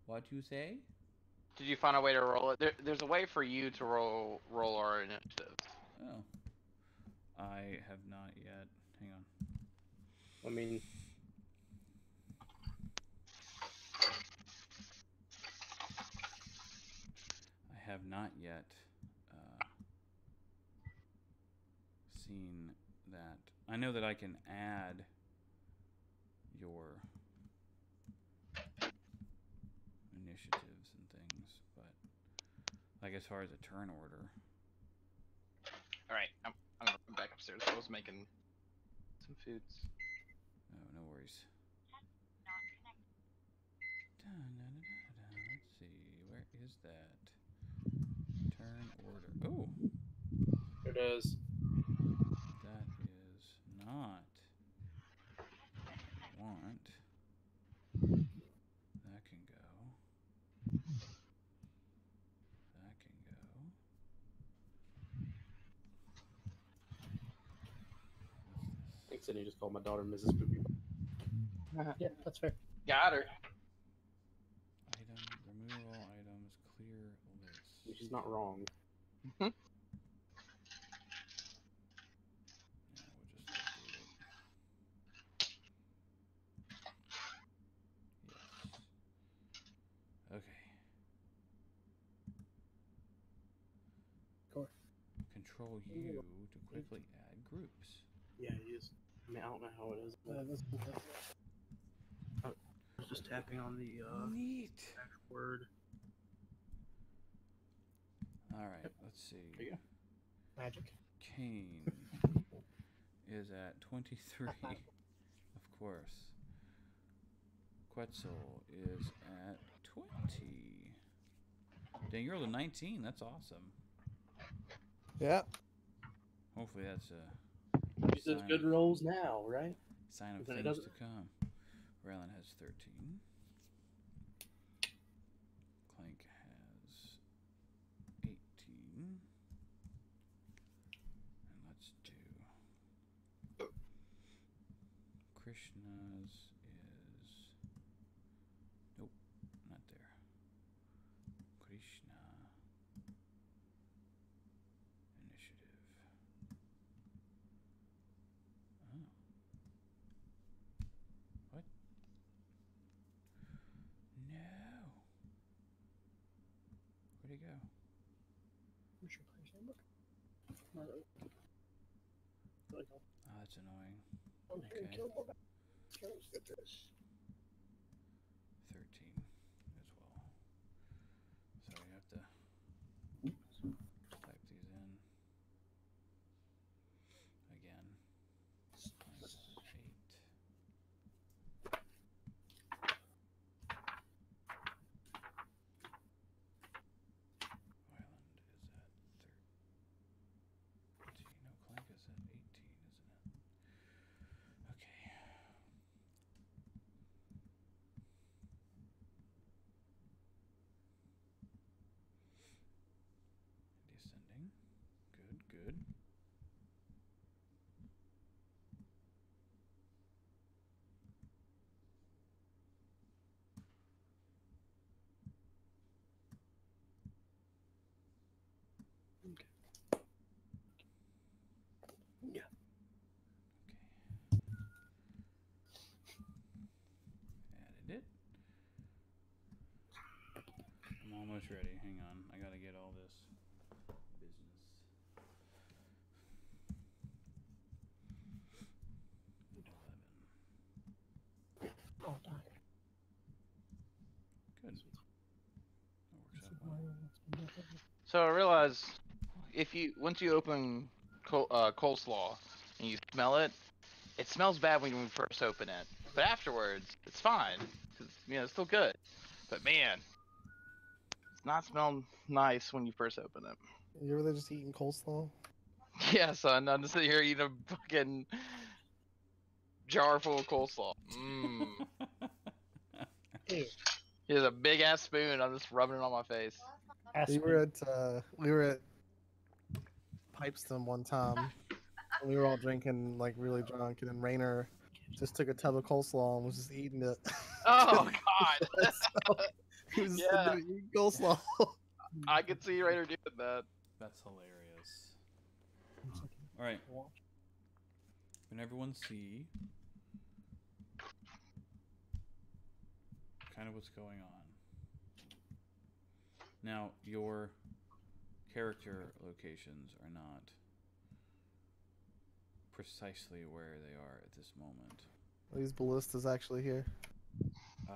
What you say? Did you find a way to roll it? There, there's a way for you to roll roll our initiative. Oh. I have not yet. Hang on. I mean, I have not yet uh, seen that. I know that I can add your initiatives and things, but like as far as a turn order, All right, I'm, I'm gonna run back upstairs. I was making some foods. oh, no worries. Da-na-na-na-na. Let's see, where is that? Turn order. Oh, there it is. that is not what I want. That can go. That can go. Thanks, and you just called my daughter Mrs. Poopy. Uh, Yeah, that's fair. Got her. Item, remove all items, clear list. She's not wrong. Yeah, we'll just update it. Yes. Okay. Control U to quickly add groups. Yeah, he is. I mean, I don't know how it is. Uh, But that's- I was just tapping on the uh, Neat. word. All right, let's see. There you go. magic. Caine is at 23, of course. Quetzal is at 20. Dang, you're to 19. That's awesome. Yeah. Hopefully, that's a She says good rolls now, right? sign of Then it things to doesn't- come. Ryland has 13. Clank has 18. And let's do. Oh. Krishna's is. Nope, not there. Krishna. Initiative. Oh. What? No. Where'd he go? Where's your player's handbook? Uh, like, Oh, that's annoying. I'm here to Okay. kill more ba- Let's get this. 13 as well. So you have to type these in again. Times 8. Island is at 13. good. Added it. Almost ready. Hang on. I gotta get all this business. Eleven. Oh. Good. That works out well. So I realize if you once you open col- uh, coleslaw and you smell it, it smells bad when you first open it, but afterwards it's fine because you know it's still good. But man, not smelling nice when you first open it. You ever just eating coleslaw? Yeah, son, I'm just sitting here eating a fucking jar full of coleslaw. Mmm. Ew. Here's a big ass spoon. I'm just rubbing it on my face. We were at uh, we were at Pipestone one time. and we were all drinking like really drunk, and then Rainer just took a tub of coleslaw and was just eating it. Oh God, So, he was just sitting Yeah. there eating coleslaw. I could see Raider doing that. That's hilarious. All right. Can everyone see kind of what's going on? Now, your character locations are not precisely where they are at this moment. Are these ballistas actually here? Uh,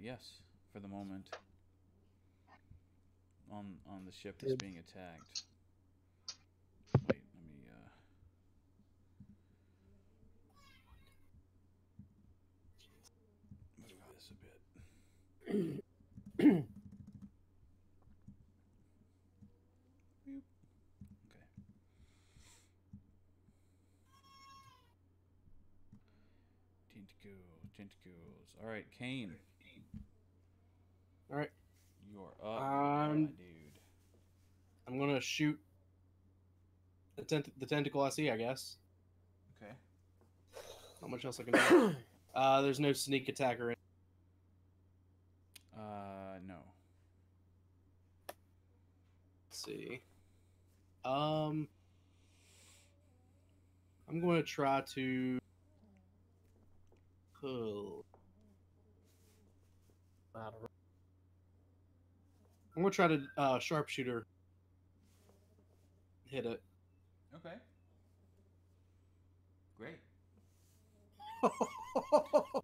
yes, for the moment. On on the ship that's being attacked. Wait, let me. Uh... Move this a bit. Okay. Tentacles, tentacles. All right, Caine. All right, You're up, Um, dude. I'm gonna shoot the tent- the tentacle I see. I guess. Okay. Not much else I can do. uh, there's no sneak attack or anything. Uh, no. Let's see. Um, I'm going to try to. Out of- I'm going to try to uh, sharpshooter hit it. Okay. Great.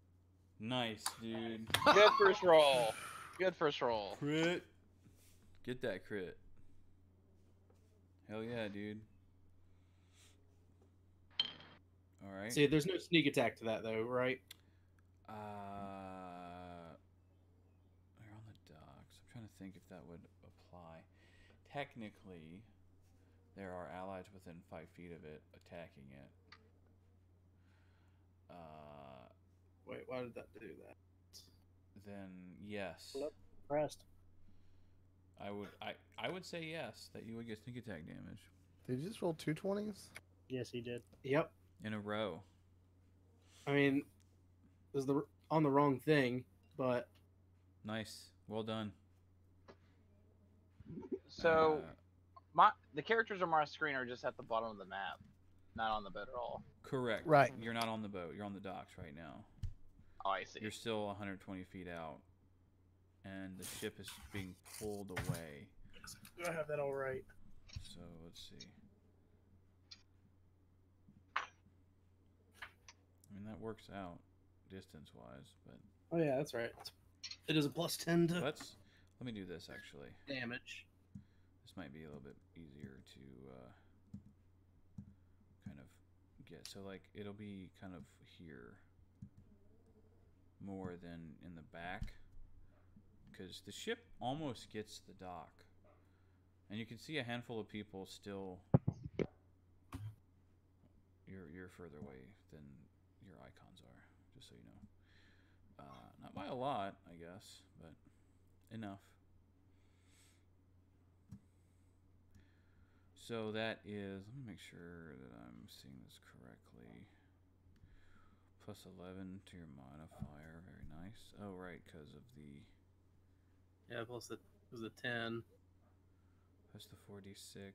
Nice, dude. Good first roll. Good first roll. Crit. Get that crit. Hell yeah, dude. All right. See, there's no sneak attack to that though, right? Uh, they're on the docks. I'm trying to think if that would apply. Technically, there are allies within five feet of it attacking it. Uh, Wait, why did that do that? then yes, Pressed. I would. I I would say yes that you would get sneak attack damage Did you just roll two twenties? Yes, he did. Yep. in a row. I mean, it was the on the wrong thing, but Nice. Well done. So Uh, my the characters on my screen are just at the bottom of the map, not on the boat at all. correct. Right. You're not on the boat. You're on the docks right now. Oh, I see. You're still 120 feet out, and the ship is being pulled away. Do I have that all right? So let's see. I mean that works out distance-wise, but oh yeah, that's right. It is a plus ten to let's let me do this actually. damage. Might be a little bit easier to uh, kind of get. So like it'll be kind of here more than in the back because the ship almost gets the dock, and you can see a handful of people still. You're you're further away than your icons are, just so you know. Uh, not by a lot, I guess, but enough. So that is. Let me make sure that I'm seeing this correctly. Plus 11 to your modifier. Very nice. Oh, right, because of the. Yeah, plus the was the ten. Plus the 4d6.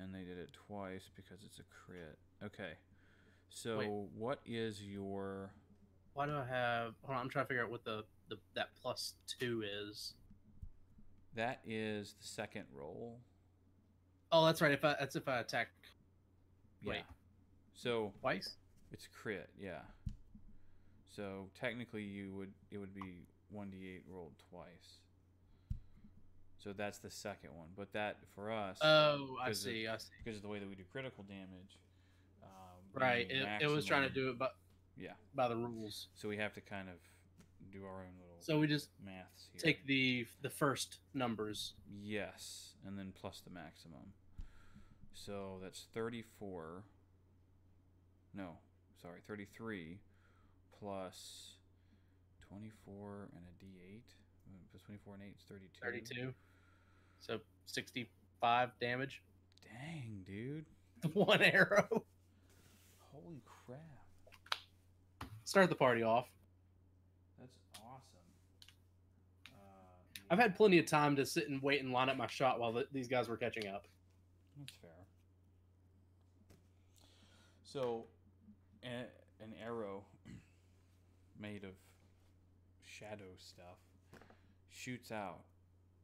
And they did it twice because it's a crit. Okay. So, Wait. what is your. Why do I have? Hold on, I'm trying to figure out what the, the that plus two is. That is the second roll. Oh, that's right. If I that's if I attack Yeah. Wait. So, twice. it's crit, yeah. So, technically, you would it would be 1d8 rolled twice. So, that's the second one. But that, for us. Oh, I because of- see. I see. because of the way that we do critical damage. Um, Right. It, it was trying to do it but Yeah. by the rules. So we have to kind of do our own little So we just maths here. take the the first numbers. yes, and then plus the maximum. So that's thirty-four. No, sorry, thirty-three plus twenty-four and a D8. Uh, Plus twenty-four and eight is thirty-two. Thirty-two. So sixty-five damage. Dang, dude! One arrow. Holy crap! Start the party off. That's awesome. Uh, I've had plenty of time to sit and wait and line up my shot while the, these guys were catching up. That's fair. So, an arrow made of shadow stuff shoots out,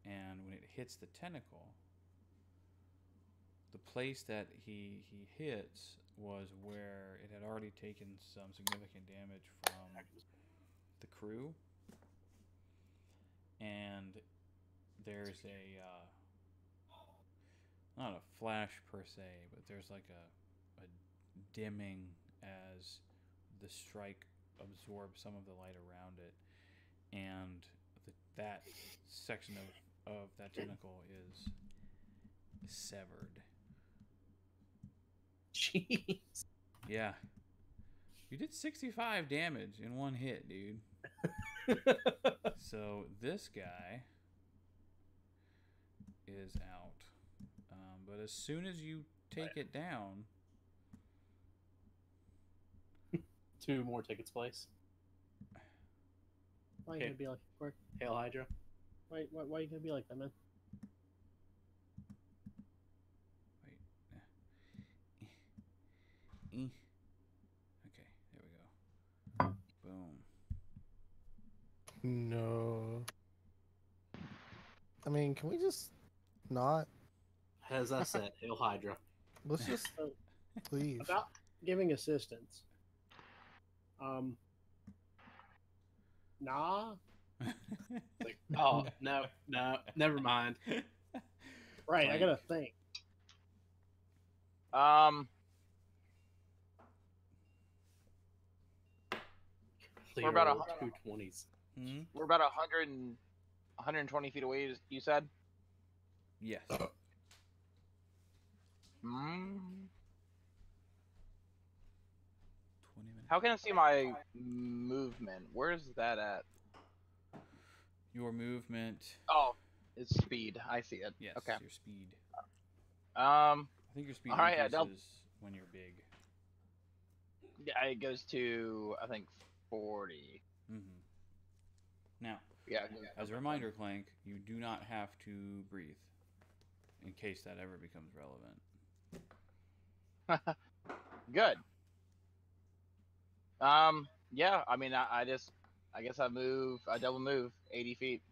and when it hits the tentacle, the place that he he hits was where it had already taken some significant damage from the crew, and there's a uh, not a flash per se, but there's like a dimming as the strike absorbs some of the light around it, and the, that section of, of that tentacle is severed. Jeez. Yeah. You did 65 damage in one hit, dude. So this guy is out. Um, but as soon as you take it down, Two more tickets, place. Why are you Okay. gonna be like? Why, Hail Hydra. why, why, why are you gonna be like that, man? wait. eh, eh. Okay, there we go. Boom. No. I mean, can we just not? As I said, Hail Hydra. Let's just So, leave. about giving assistance. Um. Nah. Like, oh no, no, never mind. Right. I gotta think. Um, We're about a Clear hu- two twenties. hmm? we're about a hundred and 120 feet away. You said. Yes. Mm, 20 minutes. How can I see my movement? Where's that at? Your movement. Oh, it's speed. I see it. Yes. Okay. Your speed. Um, I think your speed All right, increases when you're big. yeah, it goes to I think 40. Mm-hmm. Now, Yeah. as a reminder, Clank, you do not have to breathe, in case that ever becomes relevant. Good. Um, yeah, I mean, I, I just, I guess I move, I double move 80 feet.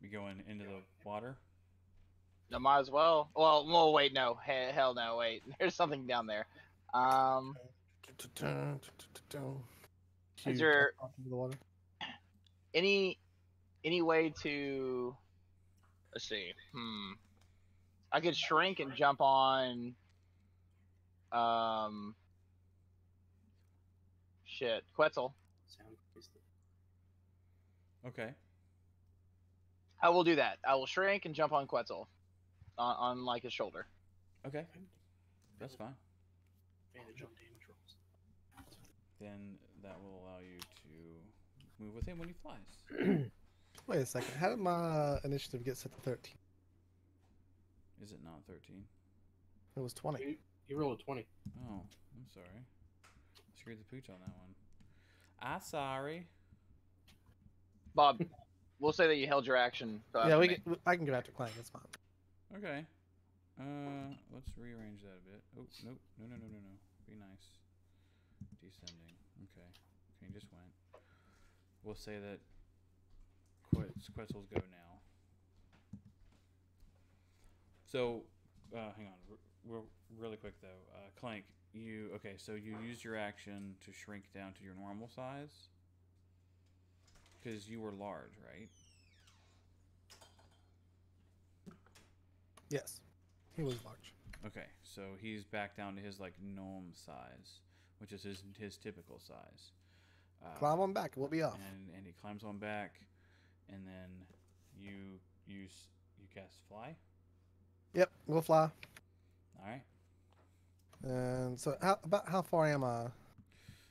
We going into the water. I might as well. Well, well, wait, no, he- hell no, wait. There's something down there. Um, is there- the water. any, any way to, let's see, hmm, I could shrink and jump on, um, shit, Quetzal. Okay. I will do that. I will shrink and jump on Quetzal, on, on like his shoulder. Okay. That's fine. Advantage on damage rolls. Then that will allow you to move with him when he flies. Wait a second. How did my initiative get set to 13? Is it not 13? It was 20. You, you rolled a twenty. Oh, I'm sorry. Screwed the pooch on that one. I'm sorry. Bob, we'll say that you held your action. uh, yeah, we can, I can give after Clank. It's fine. Okay. Uh, let's rearrange that a bit. Oh, nope. No, no, no, no, no. Be nice. Descending. Okay. Okay, just went. We'll say that Quetz, Quetzal's go now. So, uh, hang on. R- r- really quick though. Uh, Clank, you okay? So you used your action to shrink down to your normal size because you were large, right? Yes. He was large. Okay, so he's back down to his like gnome size, which is his his typical size. Uh, Climb on back. We'll be off. and and he climbs on back, and then you use you cast fly. Yep, we'll fly. All right. And so, how about how far am I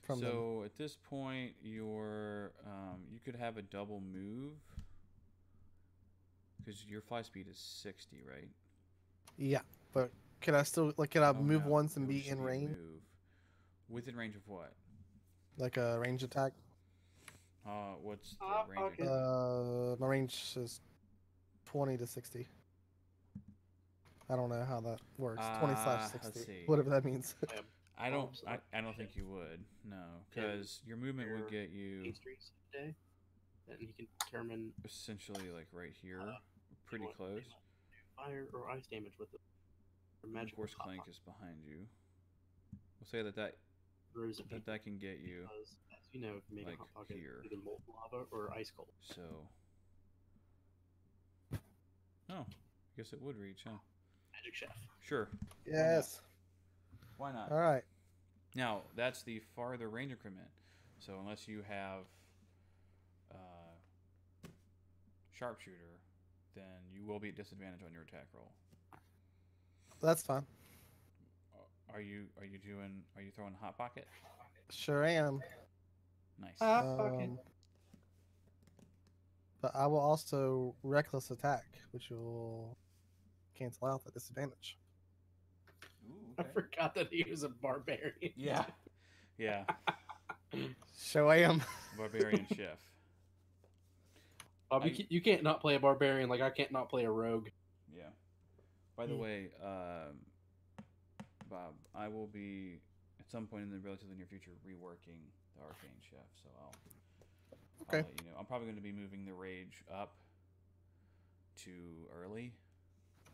from them? so at this point, you're um, you could have a double move because your fly speed is sixty, right? Yeah, but can I still like can I Oh, move no, once and it would be in range, Move. Within range of what? like a range attack? Uh, what's the Uh, range? okay. Uh, my range is twenty to sixty. I don't know how that works. Twenty Uh, slash let's sixty, see. whatever that means. I don't. I, I don't think you would. No, Yeah, because your movement would get you Pastries a and he can determine essentially like right here, Uh, pretty what- close. fire or ice damage with it. Magic. Of course, Clank is behind you. We'll say that that that, that can get you. because, as you know, if like, hot pocket, here. either molten lava or ice cold. So. Oh, I guess it would reach, huh? Magic chef. Sure. yes. Why not? All right. Now that's the farther range increment. So unless you have uh, sharpshooter, then you will be at disadvantage on your attack roll. That's fine. Uh, Are you are you doing are you throwing hot pocket? Sure am. Nice. Hot pocket. Um, but I will also reckless attack, which will cancel out the disadvantage. I forgot that he was a barbarian. Yeah. Yeah. Sure am. Barbarian chef. Bob, you, I- you can't not play a barbarian like I can't not play a rogue. Yeah. By the Hmm. way, um, Bob, I will be at some point in the relatively near future reworking the arcane chef, so I'll. Okay. I'll let you know. I'm probably going to be moving the rage up to early,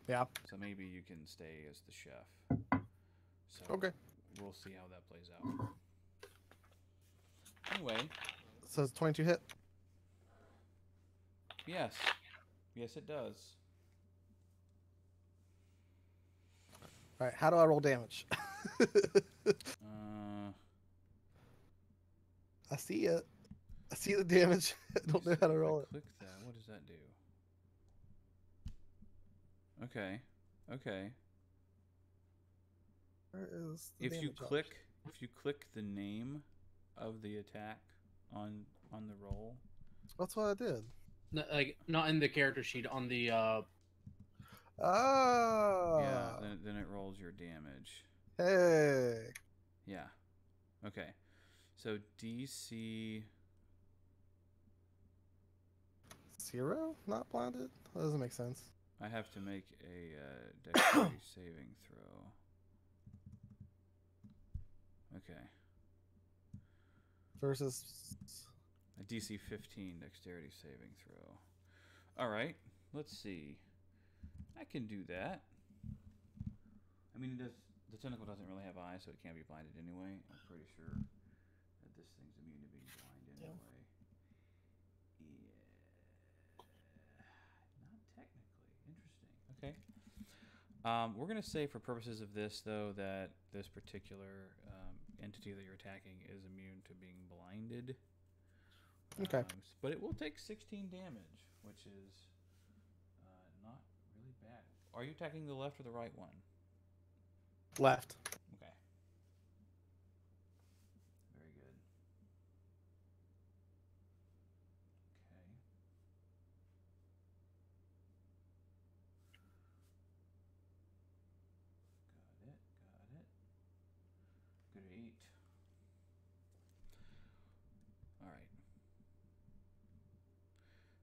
Yeah. so maybe you can stay as the chef. So Okay. We'll see how that plays out. Anyway, So it's 22 hit. yes, yes, it does. All right. How do I roll damage? Uh, I see it. I see the damage. I don't know how to roll it. Click that. What does that do? Okay. Okay. Where is the If you damage option? click, if you click the name of the attack on on the roll, That's what I did. No, like not in the character sheet on the uh Oh. yeah, then, then it rolls your damage. Hey. Yeah. Okay. So DC. Zero? Not blinded? That doesn't make sense. I have to make a uh, dexterity saving throw. Okay. Versus. A DC 15 dexterity saving throw. All right. Let's see. I can do that. I mean, it does. The tentacle doesn't really have eyes, so it can't be blinded anyway. I'm pretty sure that this thing's immune to being blind anyway. Yeah. Not technically. Interesting. Okay. Um, we're gonna say, for purposes of this, though, that this particular um, entity that you're attacking is immune to being blinded. Okay. Um, but it will take 16 damage, which is uh, not really bad. Are you attacking the left or the right one? Left. Okay. Very good.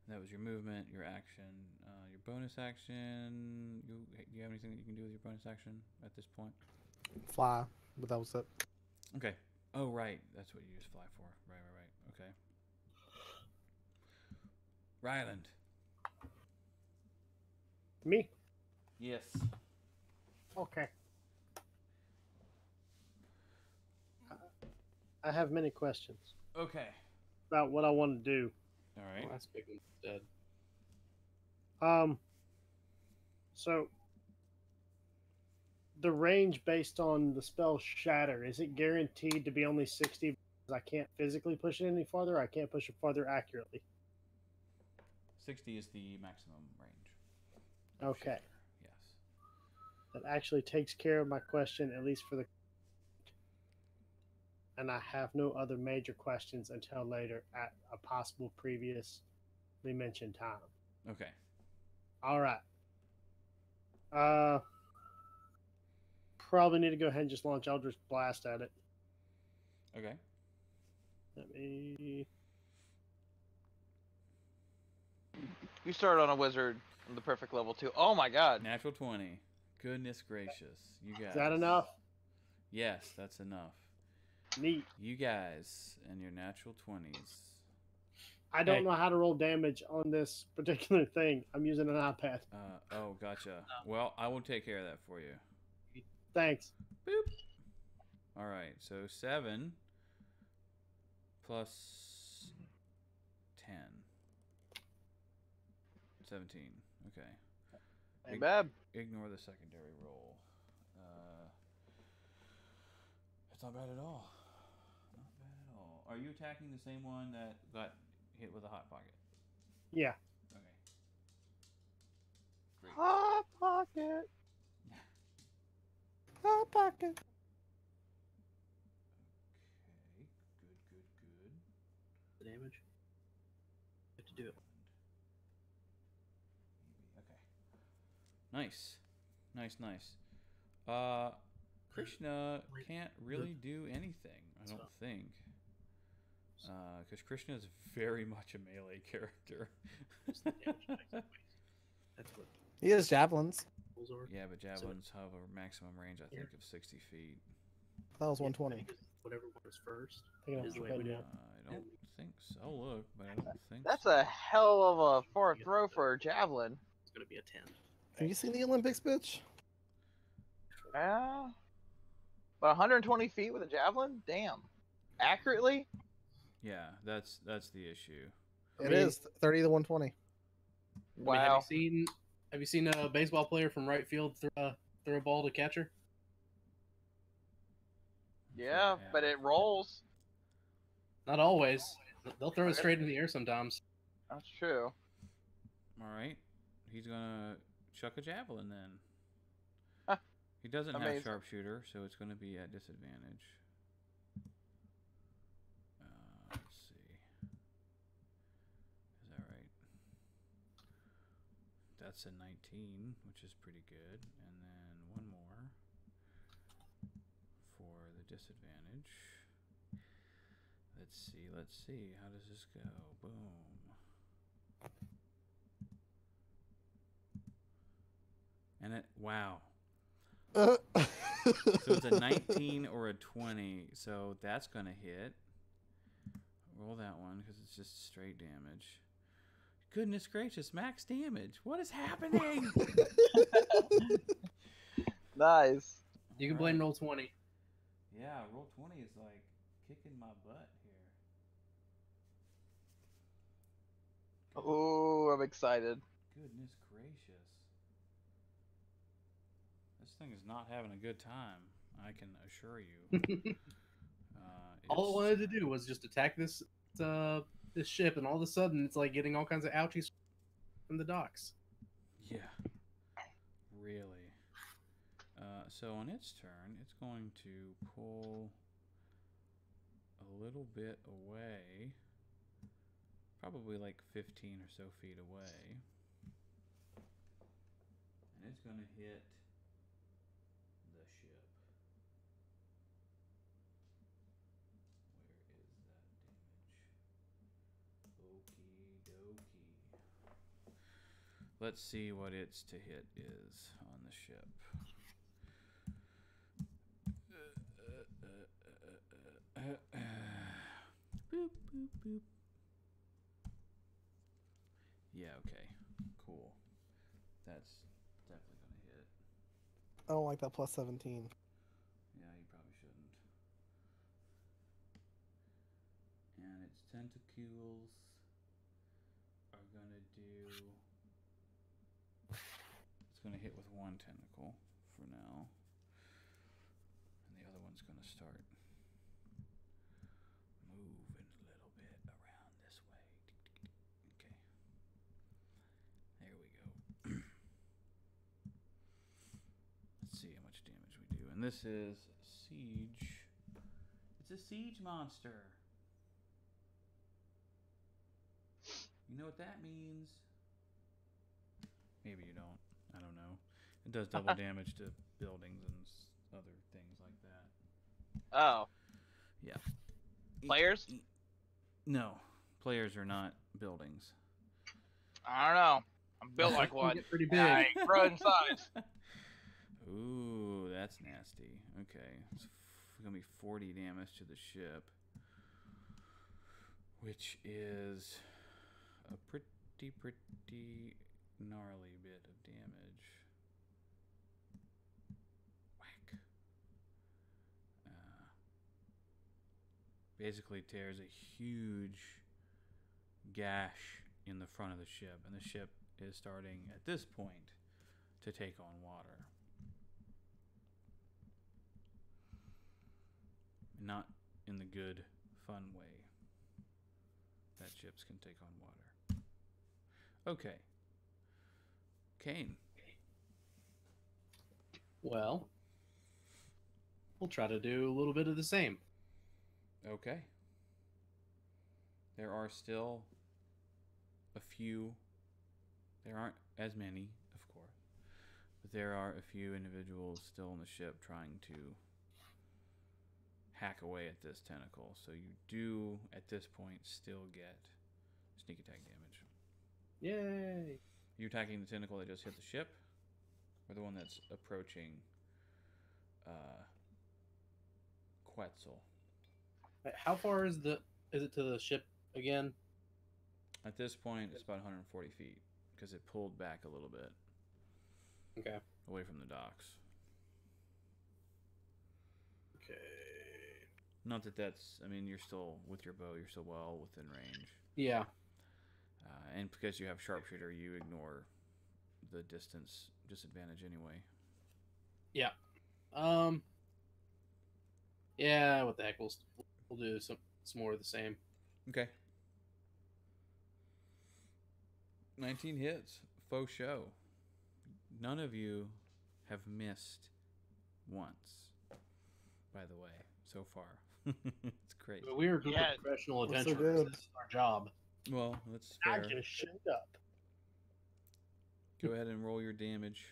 Okay. That was your movement, your action, uh, your bonus action. You do you have anything that you can do with your bonus action at this point? Fly, but that was it. Okay. Oh right, that's what you use fly for. Right, right, right. Okay. Ryland. Me? Yes. Okay. I have many questions Okay. about what I want to do. All right. Well, that's big one dead. Um. So, the range based on the spell Shatter is it guaranteed to be only sixty? Because I can't physically push it any farther. I can't push it farther accurately. Sixty is the maximum range. Okay, shatter, Yes. that actually takes care of my question at least for the. And I have no other major questions until later at a possible previously mentioned time. Okay. All right. Uh, probably need to go ahead and just launch Eldritch Blast at it. Okay. Let me. You started on a wizard on the perfect level too. Oh my god. Natural twenty. Goodness gracious, you guys. Is that enough? Yes, that's enough. Neat. You guys and your natural twenties. I don't Hey. know how to roll damage on this particular thing. I'm using an iPad. Uh, oh, gotcha. Well, I will take care of that for you. Thanks. Boop. All right, so seven plus ten. Seventeen. Okay. Ain't bad. Ignore the secondary roll. Uh, it's not bad at all. Not bad at all. Are you attacking the same one that got hit with a hot pocket? Yeah. Okay. Great. Hot pocket. Hot pocket. Okay. Good. Good. Good. The damage. Have to do it. Okay. Nice. Nice, nice. Uh Krishna can't really do anything, I don't think. Because Krishna is very much a melee character. Just the damage takes away. That's what He has javelins. yeah, but javelins have a maximum range, I think, of 60 feet. That was 120. Whatever was first. Taking Is the way head we do. Uh, I don't think so. I'll look, but I don't think That's so. a hell of a far throw for a javelin. It's gonna be a ten. Have you seen the Olympics, bitch? Yeah. But 120 feet with a javelin? Damn. Accurately? Yeah, that's that's the issue. I mean- is 30 to 120. I mean, Wow. have you seen Have you seen a baseball player from right field throw a, throw a ball to catcher? Yeah, but it rolls. Not always. They'll throw it straight in the air sometimes. That's true. All right. He's gonna chuck a javelin then. Huh. He doesn't have sharpshooter, so it's gonna be at disadvantage. Uh, let's see. Is that right? That's a 19, which is pretty good, and then one more for the disadvantage. Let's see. Let's see. How does this go? Boom. And it wow. so So it's a 19 or a 20. So that's going to hit. Roll that one because it's just straight damage. Goodness gracious, max damage. What is happening? Nice. You can All blame right. roll twenty. Yeah, roll 20 is like kicking my butt here. Oh, I'm excited. Goodness gracious. This thing is not having a good time. I can assure you. Uh, all it it's- wanted to do was just attack this uh, this ship, and all of a sudden, it's like getting all kinds of ouchies from the docks. Yeah. Really. Uh, so on its turn, it's going to pull a little bit away, probably like 15 or so feet away. And it's going to hit the ship. Where is that damage? Okie dokie. Let's see what its to hit is on the ship. boop, boop, boop. Yeah, okay. Cool. That's definitely going to hit. I don't like that plus 17. Yeah, you probably shouldn't. And its tentacles are gonna do. It's gonna hit with one tentacle for now. And the other one's gonna start moving a little bit around this way. Okay. There we go. Let's see how much damage we do. And this is siege. It's a siege monster. You know what that means? Maybe you don't. I don't know. It does double damage to buildings and other things like that. Oh. Yeah. Players? No, players are not buildings. I don't know. I'm built like one. pretty big. I grow in size. Ooh, that's nasty. Okay, it's f- gonna be 40 damage to the ship, which is a pretty, pretty gnarly bit of damage. Whack. Uh, basically tears a huge gash in the front of the ship, and the ship is starting at this point to take on water. Not in the good, fun way that ships can take on water. Okay. Caine. Well, we'll try to do a little bit of the same. Okay. There are still a few. There aren't as many, of course, but there are a few individuals still on the ship trying to hack away at this tentacle. So you do, at this point, still get sneak attack damage. Yay! You attacking the tentacle that just hit the ship, or the one that's approaching uh, Quetzal? How far is the is it to the ship again? At this point, it's about 140 feet because it pulled back a little bit Okay. away from the docks. Okay. Not that that's, I mean, you're still with your bow, you're still well within range. Yeah. Uh, and because you have sharpshooter, you ignore the distance disadvantage anyway. Yeah. Um. Yeah. What the heck? We'll we'll do some some more of the same. Okay. 19 hits, faux show. None of you have missed once, by the way, so far. it's great. But we're a group Yeah. professional We're so adventurers. good. This is our job. Well, that's fair. I fair. just showed up. Go ahead and roll your damage.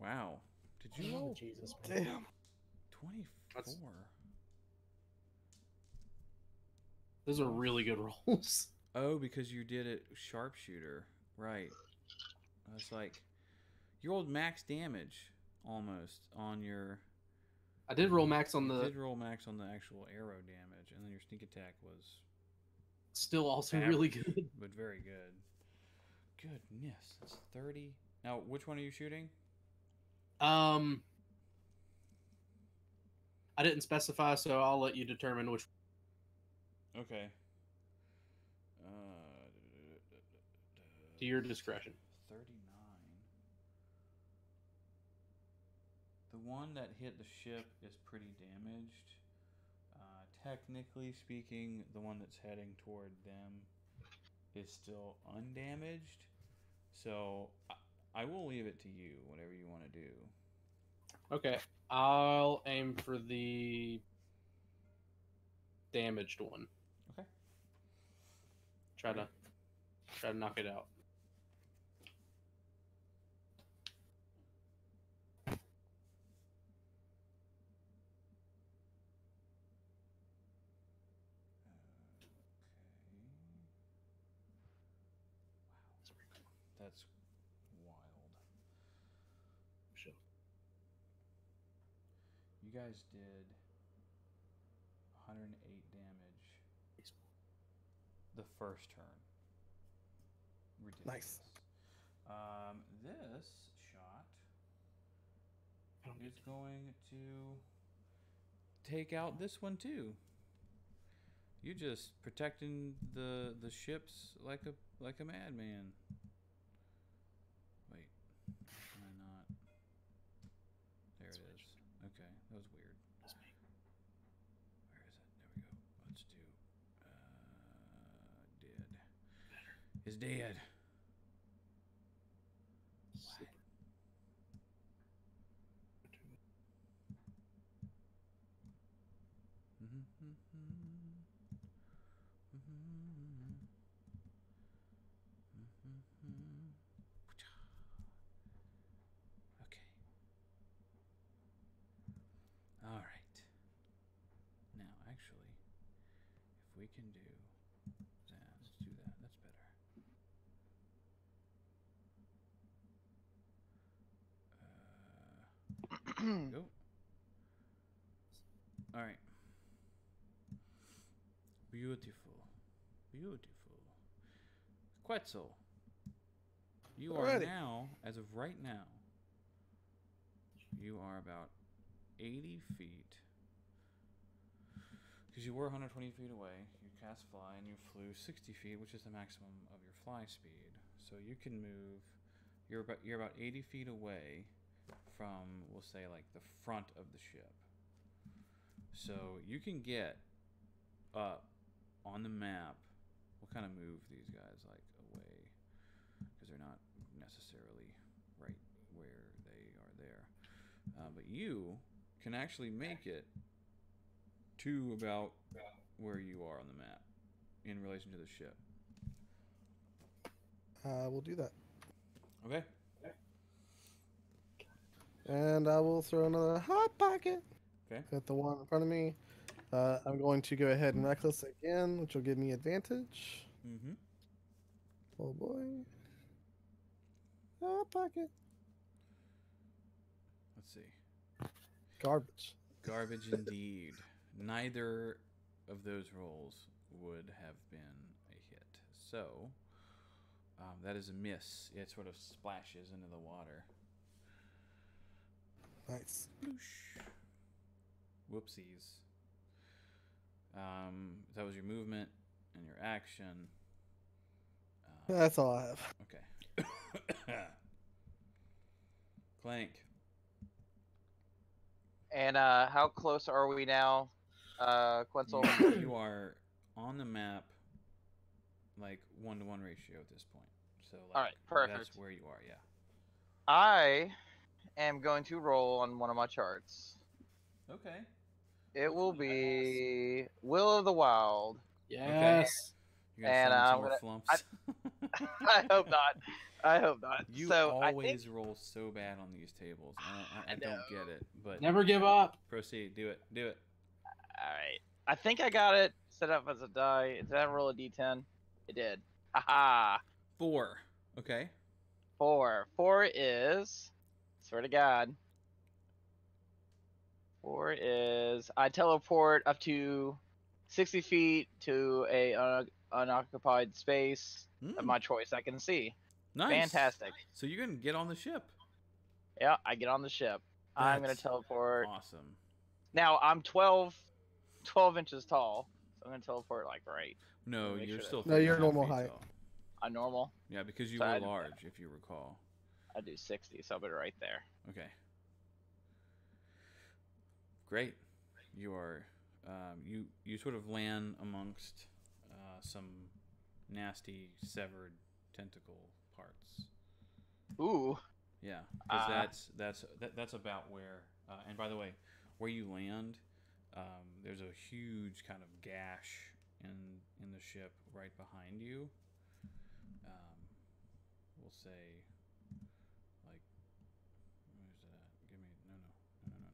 Wow. Did you Oh, roll Jesus, man. Damn. 24? That's- Those are really good rolls. Oh, because you did it sharpshooter. Right. I was like, you rolled max damage almost on your. I did roll max on you the. did roll max on the actual arrow damage, and then your sneak attack was, Still also really good. but very good. Goodness, that's 30. Now, which one are you shooting? Um. I didn't specify, so I'll let you determine which. Okay. Uh, To your discretion. 39. One that hit the ship is pretty damaged. Uh, technically speaking, the one that's heading toward them is still undamaged. So I, I will leave it to you, whatever you want to do. Okay, I'll aim for the damaged one. Okay. Try to try to knock it out. Okay. that's wild. Sure. You guys did 108 damage the first turn. Ridiculous. Nice. Um, this shot is going to take out this one too. You just protecting the the ships like a like a madman. Wait, am I not? There it is. Okay, that was weird. That's me. Where is it? There we go. Let's do. Uh, dead. Is dead. Super. Okay. All right. Now, actually, if we can do that, let's do that. That's better. Uh, Mm-hmm. Go. All right. Beautiful. Beautiful. Quetzal. You are now, as of right now, you are about 80 feet. Because you were 120 feet away. You cast fly and you flew 60 feet, which is the maximum of your fly speed. So you can move. You're about you're about 80 feet away from, we'll say, like the front of the ship. So you can get up on the map. We'll kind of move these guys like away because they're not necessarily right where they are there. Uh, but you can actually make it to about where you are on the map in relation to the ship. Uh, we'll do that. Okay. And I will throw another hot pocket Okay. at the one in front of me. Uh, I'm going to go ahead and reckless again, which will give me advantage. Mm-hmm. Oh boy. Hot pocket. Let's see. Garbage. Garbage indeed. Neither of those rolls would have been a hit. So, um, that is a miss. It sort of splashes into the water. Nice. Whoosh. Whoopsies. Um, that was your movement and your action. Uh, That's all I have. okay. Clank. And uh, how close are we now, uh, Quetzal? you are on the map, like one to one ratio at this point. So, like, Alright, That's perfect. where you are. Yeah. I am going to roll on one of my charts. Okay. It will be Will of the Wild. Yes. You gonna And, summon some I'm gonna- flumphs. I hope not. I hope not. you so I always think roll so bad on these tables. I don't, I, I I don't get it. But Never give up. proceed. Do it. Do it. All right. I think I got it set up as a die. Did I roll a d10? It did. Haha. Four. Okay. Four. Four is. Swear to God. Four is I teleport up to sixty feet to a un- unoccupied space of Mm, my choice I can see. nice. Fantastic. So you can get on the ship. Yeah, I get on the ship. I'm gonna teleport. Awesome. Now I'm 12, 12 inches tall. So I'm gonna teleport like right. No, you're sure still. No, you're and a half normal height. tall. I'm normal. Yeah, because you So were large, if you recall. I do 60, so I'll be right there. Okay. Great. You are. Um, you you sort of land amongst uh, some nasty severed tentacle parts. Ooh. Yeah, because Ah. that's that's that, that's about where. Uh, and by the way, where you land, um, there's a huge kind of gash in in the ship right behind you. Um, we'll say, like, where's it at? Give me no no no no no no.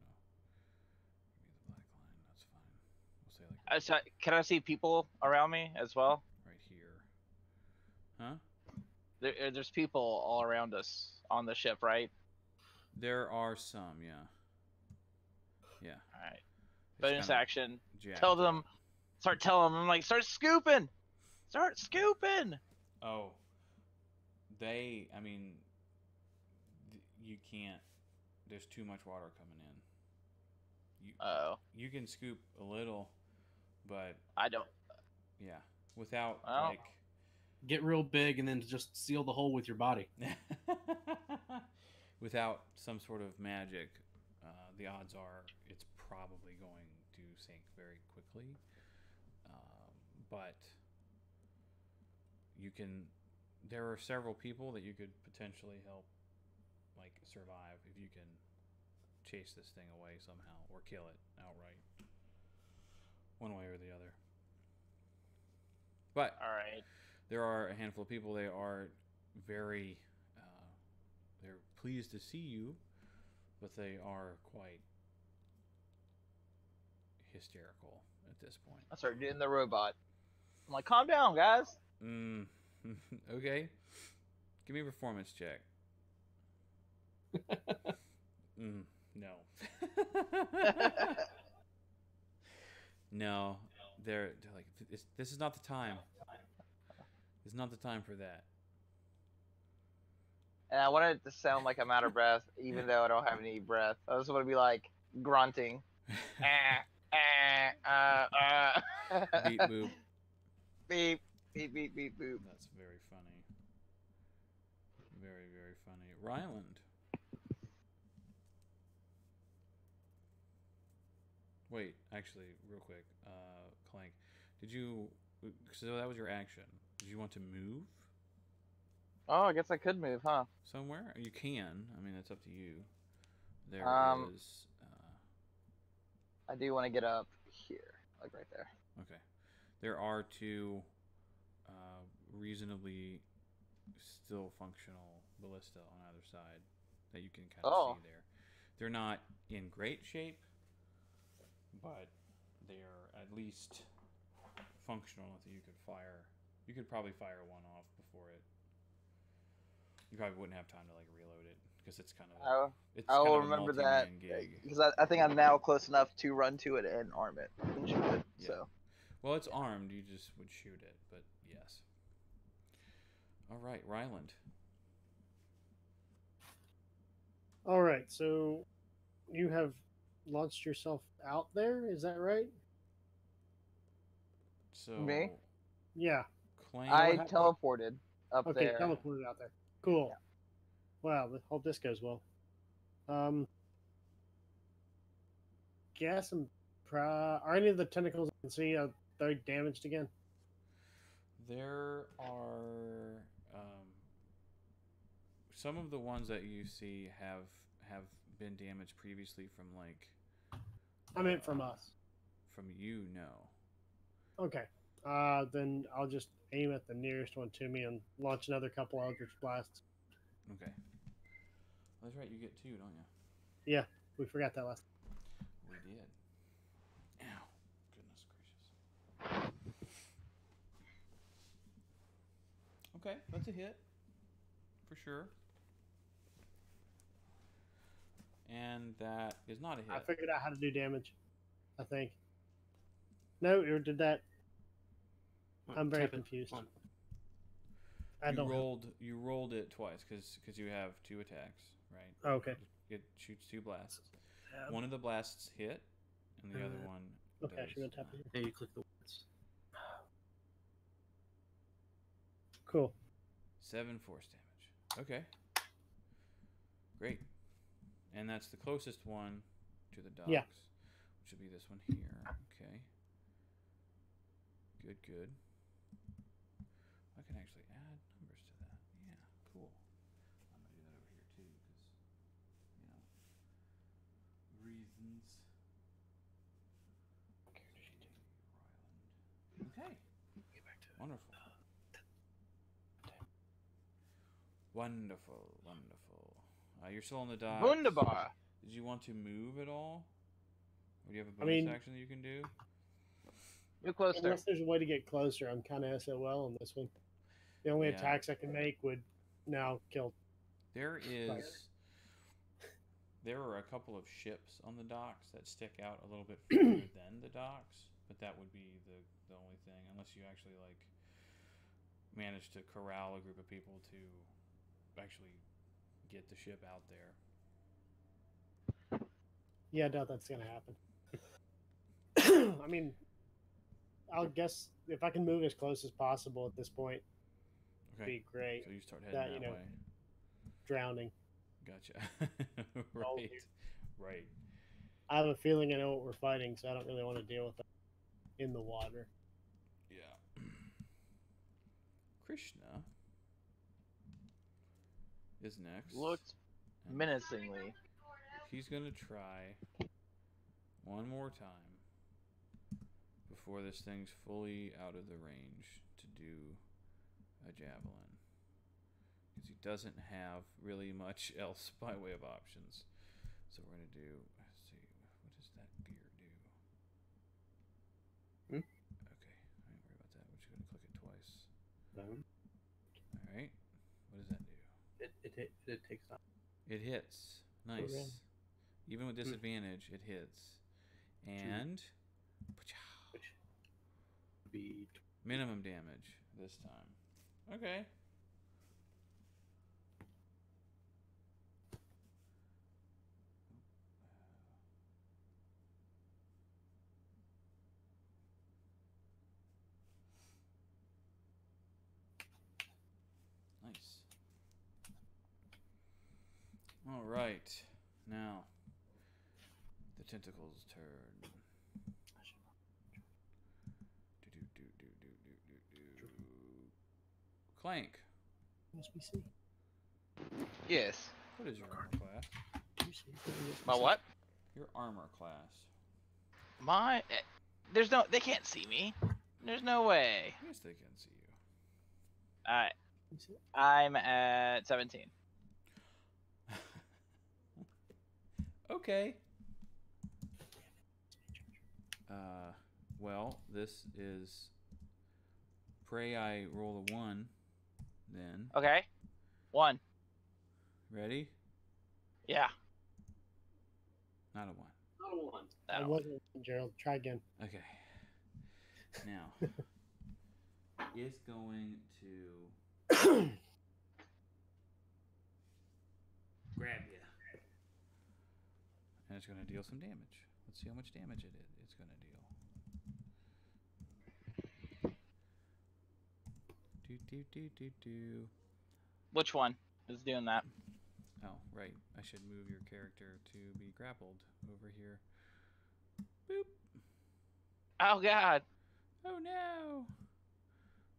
Give me the black line. That's fine. We'll say like Uh, so can I see people around me as well? right here. Huh? There, uh, there's people all around us on the ship, right? There are some, yeah. Yeah. All right. It's Bonus action. jacked Tell them. Start telling them. I'm like, start scooping. Start scooping. Oh, they. I mean, you can't. There's too much water coming in. You Oh, you can scoop a little, but I don't. yeah, without Well. like. Get real big and then just seal the hole with your body. without some sort of magic, uh, the odds are it's probably going to sink very quickly. Um, but you can. There are several people that you could potentially help, like survive if you can chase this thing away somehow or kill it outright. One way or the other. But All right. there are a handful of people. They are very, uh, they're pleased to see you, but they are quite hysterical at this point. I start doing the robot. I'm like, calm down, guys. Mm, okay, give me a performance check. mm, no. no, they're, they're like, this, this is not the time. It's not the time for that. And I wanted it to sound like I'm out of breath, even though I don't have any breath. I just want to be like grunting. Eh, eh, uh, uh. Beep boop. beep, beep, beep, beep, boop. That's very funny. Very, very funny. Ryland. Wait, actually, real quick, uh, Clank, did you? So that was your action. Did you want to move Oh, I guess I could move, huh? somewhere? You can. I mean, it's up to you. There is. Um, Uh, I do want to get up here, like right there. okay. There are two uh, reasonably still functional ballista on either side that you can kind of Oh. see there. They're not in great shape, but they are at least functional enough that you could fire. You could probably fire one off before it. You probably wouldn't have time to like reload it because it's kind of a, I, it's I kind will of a remember that because eh, I, I think I'm now close enough to run to it and arm it and shoot it. Yeah. So Well, it's armed. You just would shoot it, but yes. All right, Ryland. All right, so you have launched yourself out there, is that right? So Me? Yeah. Clank. I teleported up Okay, there. teleported out there. Cool. Wow, th- hope this goes well. Um, guess and pro- are any of the tentacles I can see uh, they're damaged again? There are um, some of the ones that you see have have been damaged previously from like I meant from us. from you. No. Okay. Uh, then I'll just aim at the nearest one to me and launch another couple Eldritch blasts. Okay. That's right. You get two, don't you? Yeah, we forgot that last. We did. Ow. Goodness gracious. Okay, that's a hit. For sure. And that is not a hit. I figured out how to do damage. I think. No, or did that? I'm very confused. One. I you don't. know. rolled you rolled it twice because because you have two attacks, right? Oh, okay. It shoots two blasts. Um, One of the blasts hit, and the other Uh, one. okay, I should go tap it. There you click the words. Cool. Seven force damage. Okay. Great. And that's the closest one to the docks. Yeah. Which would be this one here. Okay. Good, good. I can actually add numbers to that. Yeah, cool. I'm gonna do that over here too, because you know reasons. Okay. Wonderful. Wonderful, wonderful. Uh, you're still on the dock. Wunderbar. Did you want to move at all? Or do you have a bonus mean- action that you can do? You're closer. Unless there's a way to get closer, I'm kind of SOL on this one. The only Yeah. attacks I can make would now kill. There is. There are a couple of ships on the docks that stick out a little bit further than the docks, but that would be the the only thing, unless you actually like manage to corral a group of people to actually get the ship out there. Yeah, I doubt that's gonna happen. I mean, I'll guess if I can move as close as possible at this point, Okay, be great. so you start heading that, that, you know, way. Drowning. Gotcha. Right, right. I have a feeling I know what we're fighting, so I don't really want to deal with it in the water. Yeah. Krishna is next. Looked and menacingly. He's gonna try one more time before this thing's fully out of the range to do a javelin. Because he doesn't have really much else by way of options. So we're gonna do. Let's see. What does that gear do? Hmm? Okay, I ain't worry about that. We're just gonna click it twice. Um, All right. What does that do? It, it, it, it takes time. It hits. Nice. Program. Even with Hmm. disadvantage, it hits. And Which be minimum damage this time. Okay. Nice. All right. Now, the tentacles turn. Do-do-do-do-do-do-do. Clank, Must we see? Yes. what is your armor class? My what? Your armor class. My. eh, There's no. They can't see me. There's no way. Yes, they can see you. I. You see? I'm at 17. Okay. Uh, well, this is. Pray I roll a one. Then Okay. One. ready? Yeah. Not a one. not a one. I That one. wasn't Gerald. Try again. Okay. Now, it's going to grab you. And it's going to deal some damage. Let's see how much damage it is. It's going to deal. Do, do, do, do, do. Which one is doing that? Oh, right. I should move your character to be grappled over here. Boop. Oh God. Oh no!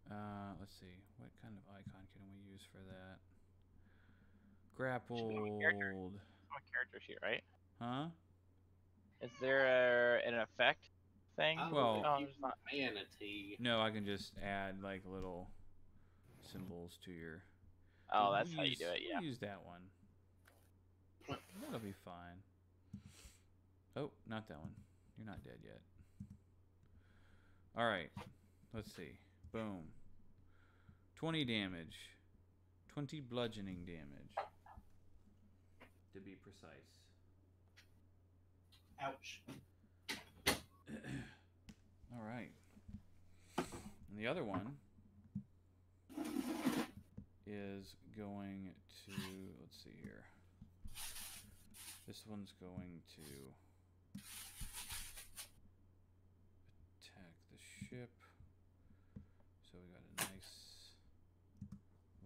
Uh, let's see. What kind of icon can we use for that? Be on character. Grappled. My character sheet, right? Huh? Is there a, an effect thing? I Well- think Oh, there's not. manatee. No, I can just add like little symbols to your. Oh, we'll that's how you do it. we'll Yeah. Use that one. That'll be fine. Oh, not that one. You're not dead yet. All right. Let's see. Boom. 20 damage. 20 bludgeoning damage. To be precise. Ouch. All right. And the other one is going to let's see here. This one's going to attack the ship. So we got a nice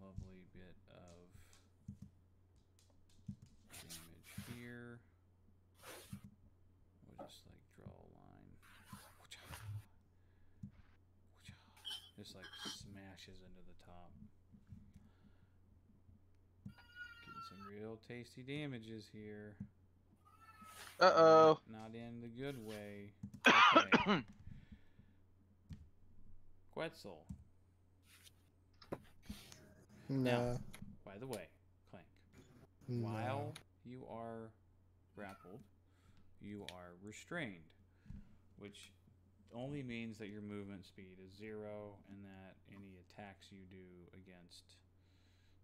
lovely bit of damage here. We'll just like draw a line. Just like smashes into the top. Getting some real tasty damages here. Uh oh. Not in the good way. Okay. Quetzal. No. By the way, Clank. no. While you are grappled, you are restrained, which only means that your movement speed is zero and that any attacks you do against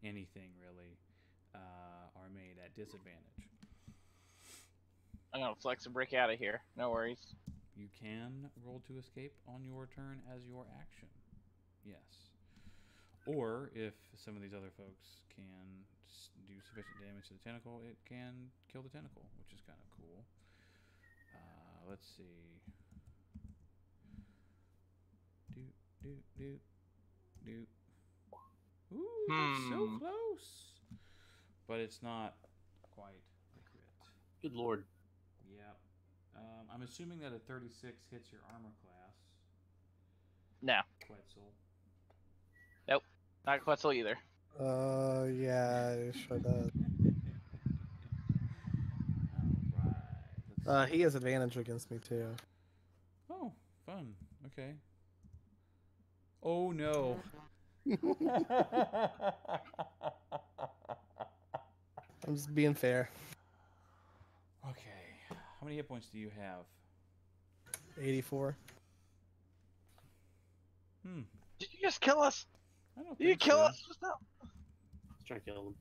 anything really uh, are made at disadvantage. I'm gonna flex and break out of here. No worries. You can roll to escape on your turn as your action. Yes. Or if some of these other folks can do sufficient damage to the tentacle, it can kill the tentacle, which is kind of cool. Uh, let's see. Do do do do. Ooh, that's so Hmm. close. But it's not quite a crit. Good lord. Yep. Um, I'm assuming that a 36 hits your armor class. No, Quetzal. Nope. Not Quetzal either. Uh, yeah, it sure does. Alright. Uh, he has advantage against me too. Oh, fun. Okay. Oh no. I'm just being fair. okay. How many hit points do you have? 84. Hmm. Did you just kill us? I don't Did you kill so. us just now? Let's try to kill him.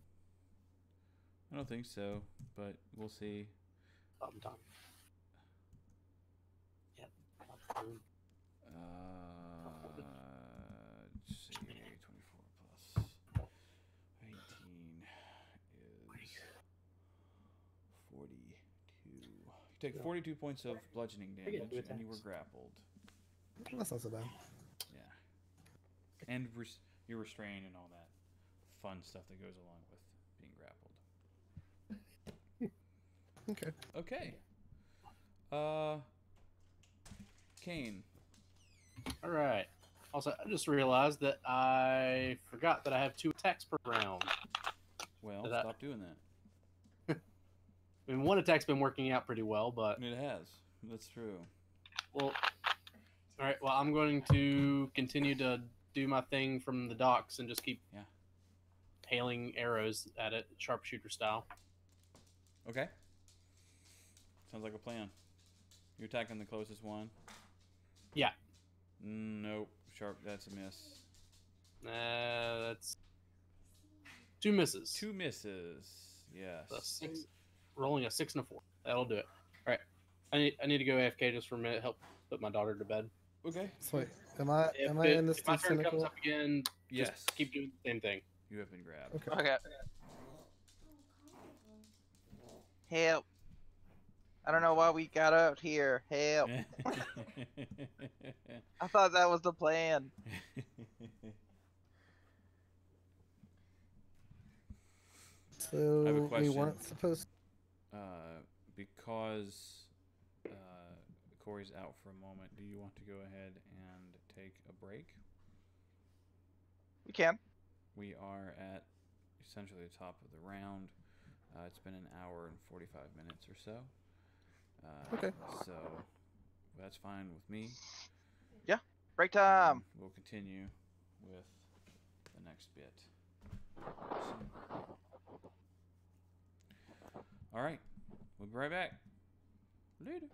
I don't think so, but we'll see. Tom Tom. Yep. Boom. Uh, let's see, 24 plus 18 is 42. You take 42 points of bludgeoning damage, and you were grappled. That's not so bad. Yeah. And res- you're restrained and all that fun stuff that goes along with being grappled. Okay. Okay. Uh, Caine. All right. Also, I just realized that I forgot that I have two attacks per round. Well, Did I- stop doing that. I mean, one attack's been working out pretty well, but It has. That's true. well. All right. Well, I'm going to continue to do my thing from the docks and just keep Yeah. hailing arrows at it, sharpshooter style. Okay. Sounds like a plan. You're attacking the closest one. Yeah. Nope. Sharp. That's a miss. Uh, that's two misses. Two misses. Yes. Six, rolling a six and a four. That'll do it. All right. I need I need to go AFK just for a minute. Help put my daughter to bed. Okay. So wait, am I If, am I in this if my turn comes up again, Yes. just keep doing the same thing. You have been grabbed. Okay. Okay. Help. I don't know why we got out here. Help. I thought that was the plan. So I have a we weren't supposed. Uh, because uh, Corey's out for a moment, do you want to go ahead and take a break? We can. We are at essentially the top of the round. Uh, it's been an hour and 45 minutes or so. Uh, Okay. So that's fine with me. Yeah. Break time. Um, we'll continue with the next bit. All right. We'll be right back. Later.